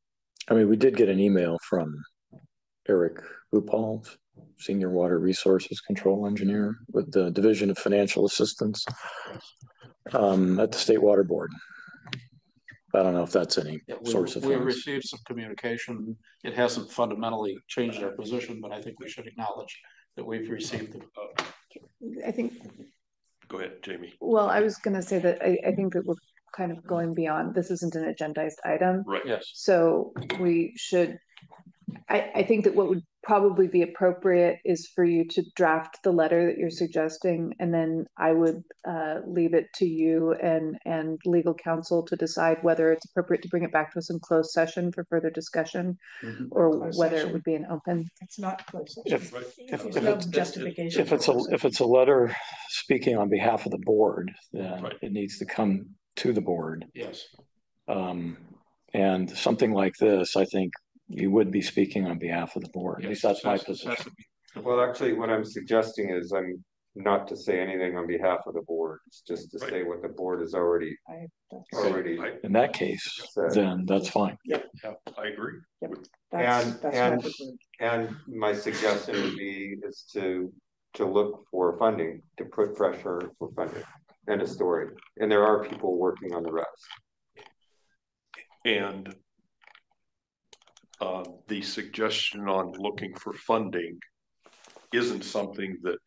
I mean, we did get an email from Eric Upal, Senior Water Resources Control Engineer with the Division of Financial Assistance um, at the State Water Board. I don't know if that's any Yeah, we- source of We funds. received some communication. It hasn't fundamentally changed our position, but I think we should acknowledge that we've received the. I think, Go ahead, Jamie. well, I was gonna say that I, I think that we're kind of going beyond, this isn't an agendized item. Right. Yes. So we should, I, I think that what would probably be appropriate is for you to draft the letter that you're suggesting, and then I would uh, leave it to you and, and legal counsel to decide whether it's appropriate to bring it back to us in closed session for further discussion, Mhm. or Closed whether it session. would be an open. It's not closed If, session. if, There's if no it's, justification. if it's a, if it's a letter speaking on behalf of the board, then Right. it needs to come to the board. Yes. Um, and something like this, I think you would be speaking on behalf of the board. At least that's my position. Well, actually, what I'm suggesting is I'm not to say anything on behalf of the board. It's just to Right. say what the board has already, I- already. I, In that case, then that's fine. yeah, I agree. That's, And, that's and, what and my suggestion would be is to, to look for funding, to put pressure for funding. End of story. And there are people working on the rest. And uh, the suggestion on looking for funding isn't something that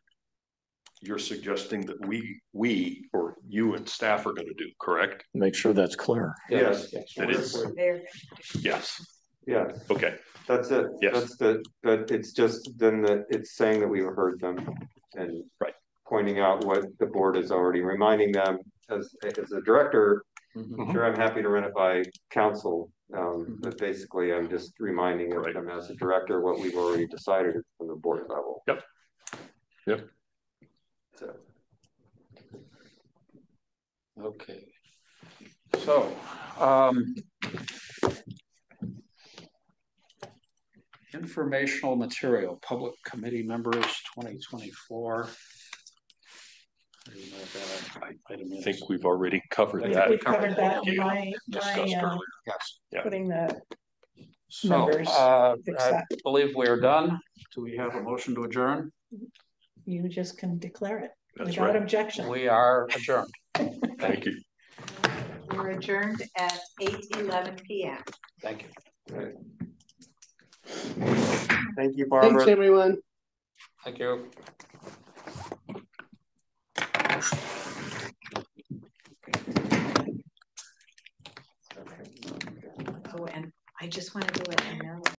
you're suggesting that we, we, or you and staff are gonna do, correct? Make sure that's clear. Yes, It is, There, yes, yes, okay, that's it. Yes. That's the, but it's just then that it's saying that we've heard them and Right. Pointing out what the board is already reminding them as, as a director, Mhm. Sure, I'm happy to run it by counsel, um, Mhm. but basically I'm just reminding Right. them as a director what we've already decided from the board level. Yep. Yep. So, Okay. So, um. Informational material, public committee members, twenty twenty-four. I don't know if that item I is. think we've already covered I think that. we've covered that in Yeah, my, Discussed my, uh, earlier, Yes. Yeah. putting the, So, Numbers, uh, I believe we are done. Do we have a motion to adjourn? you just can declare it That's without right. objection. We are adjourned. Thank you. we're adjourned at eight eleven P M. Thank you. thank you, Barbara. Thanks, everyone. Thank you. Oh, and I just want to do it. you know.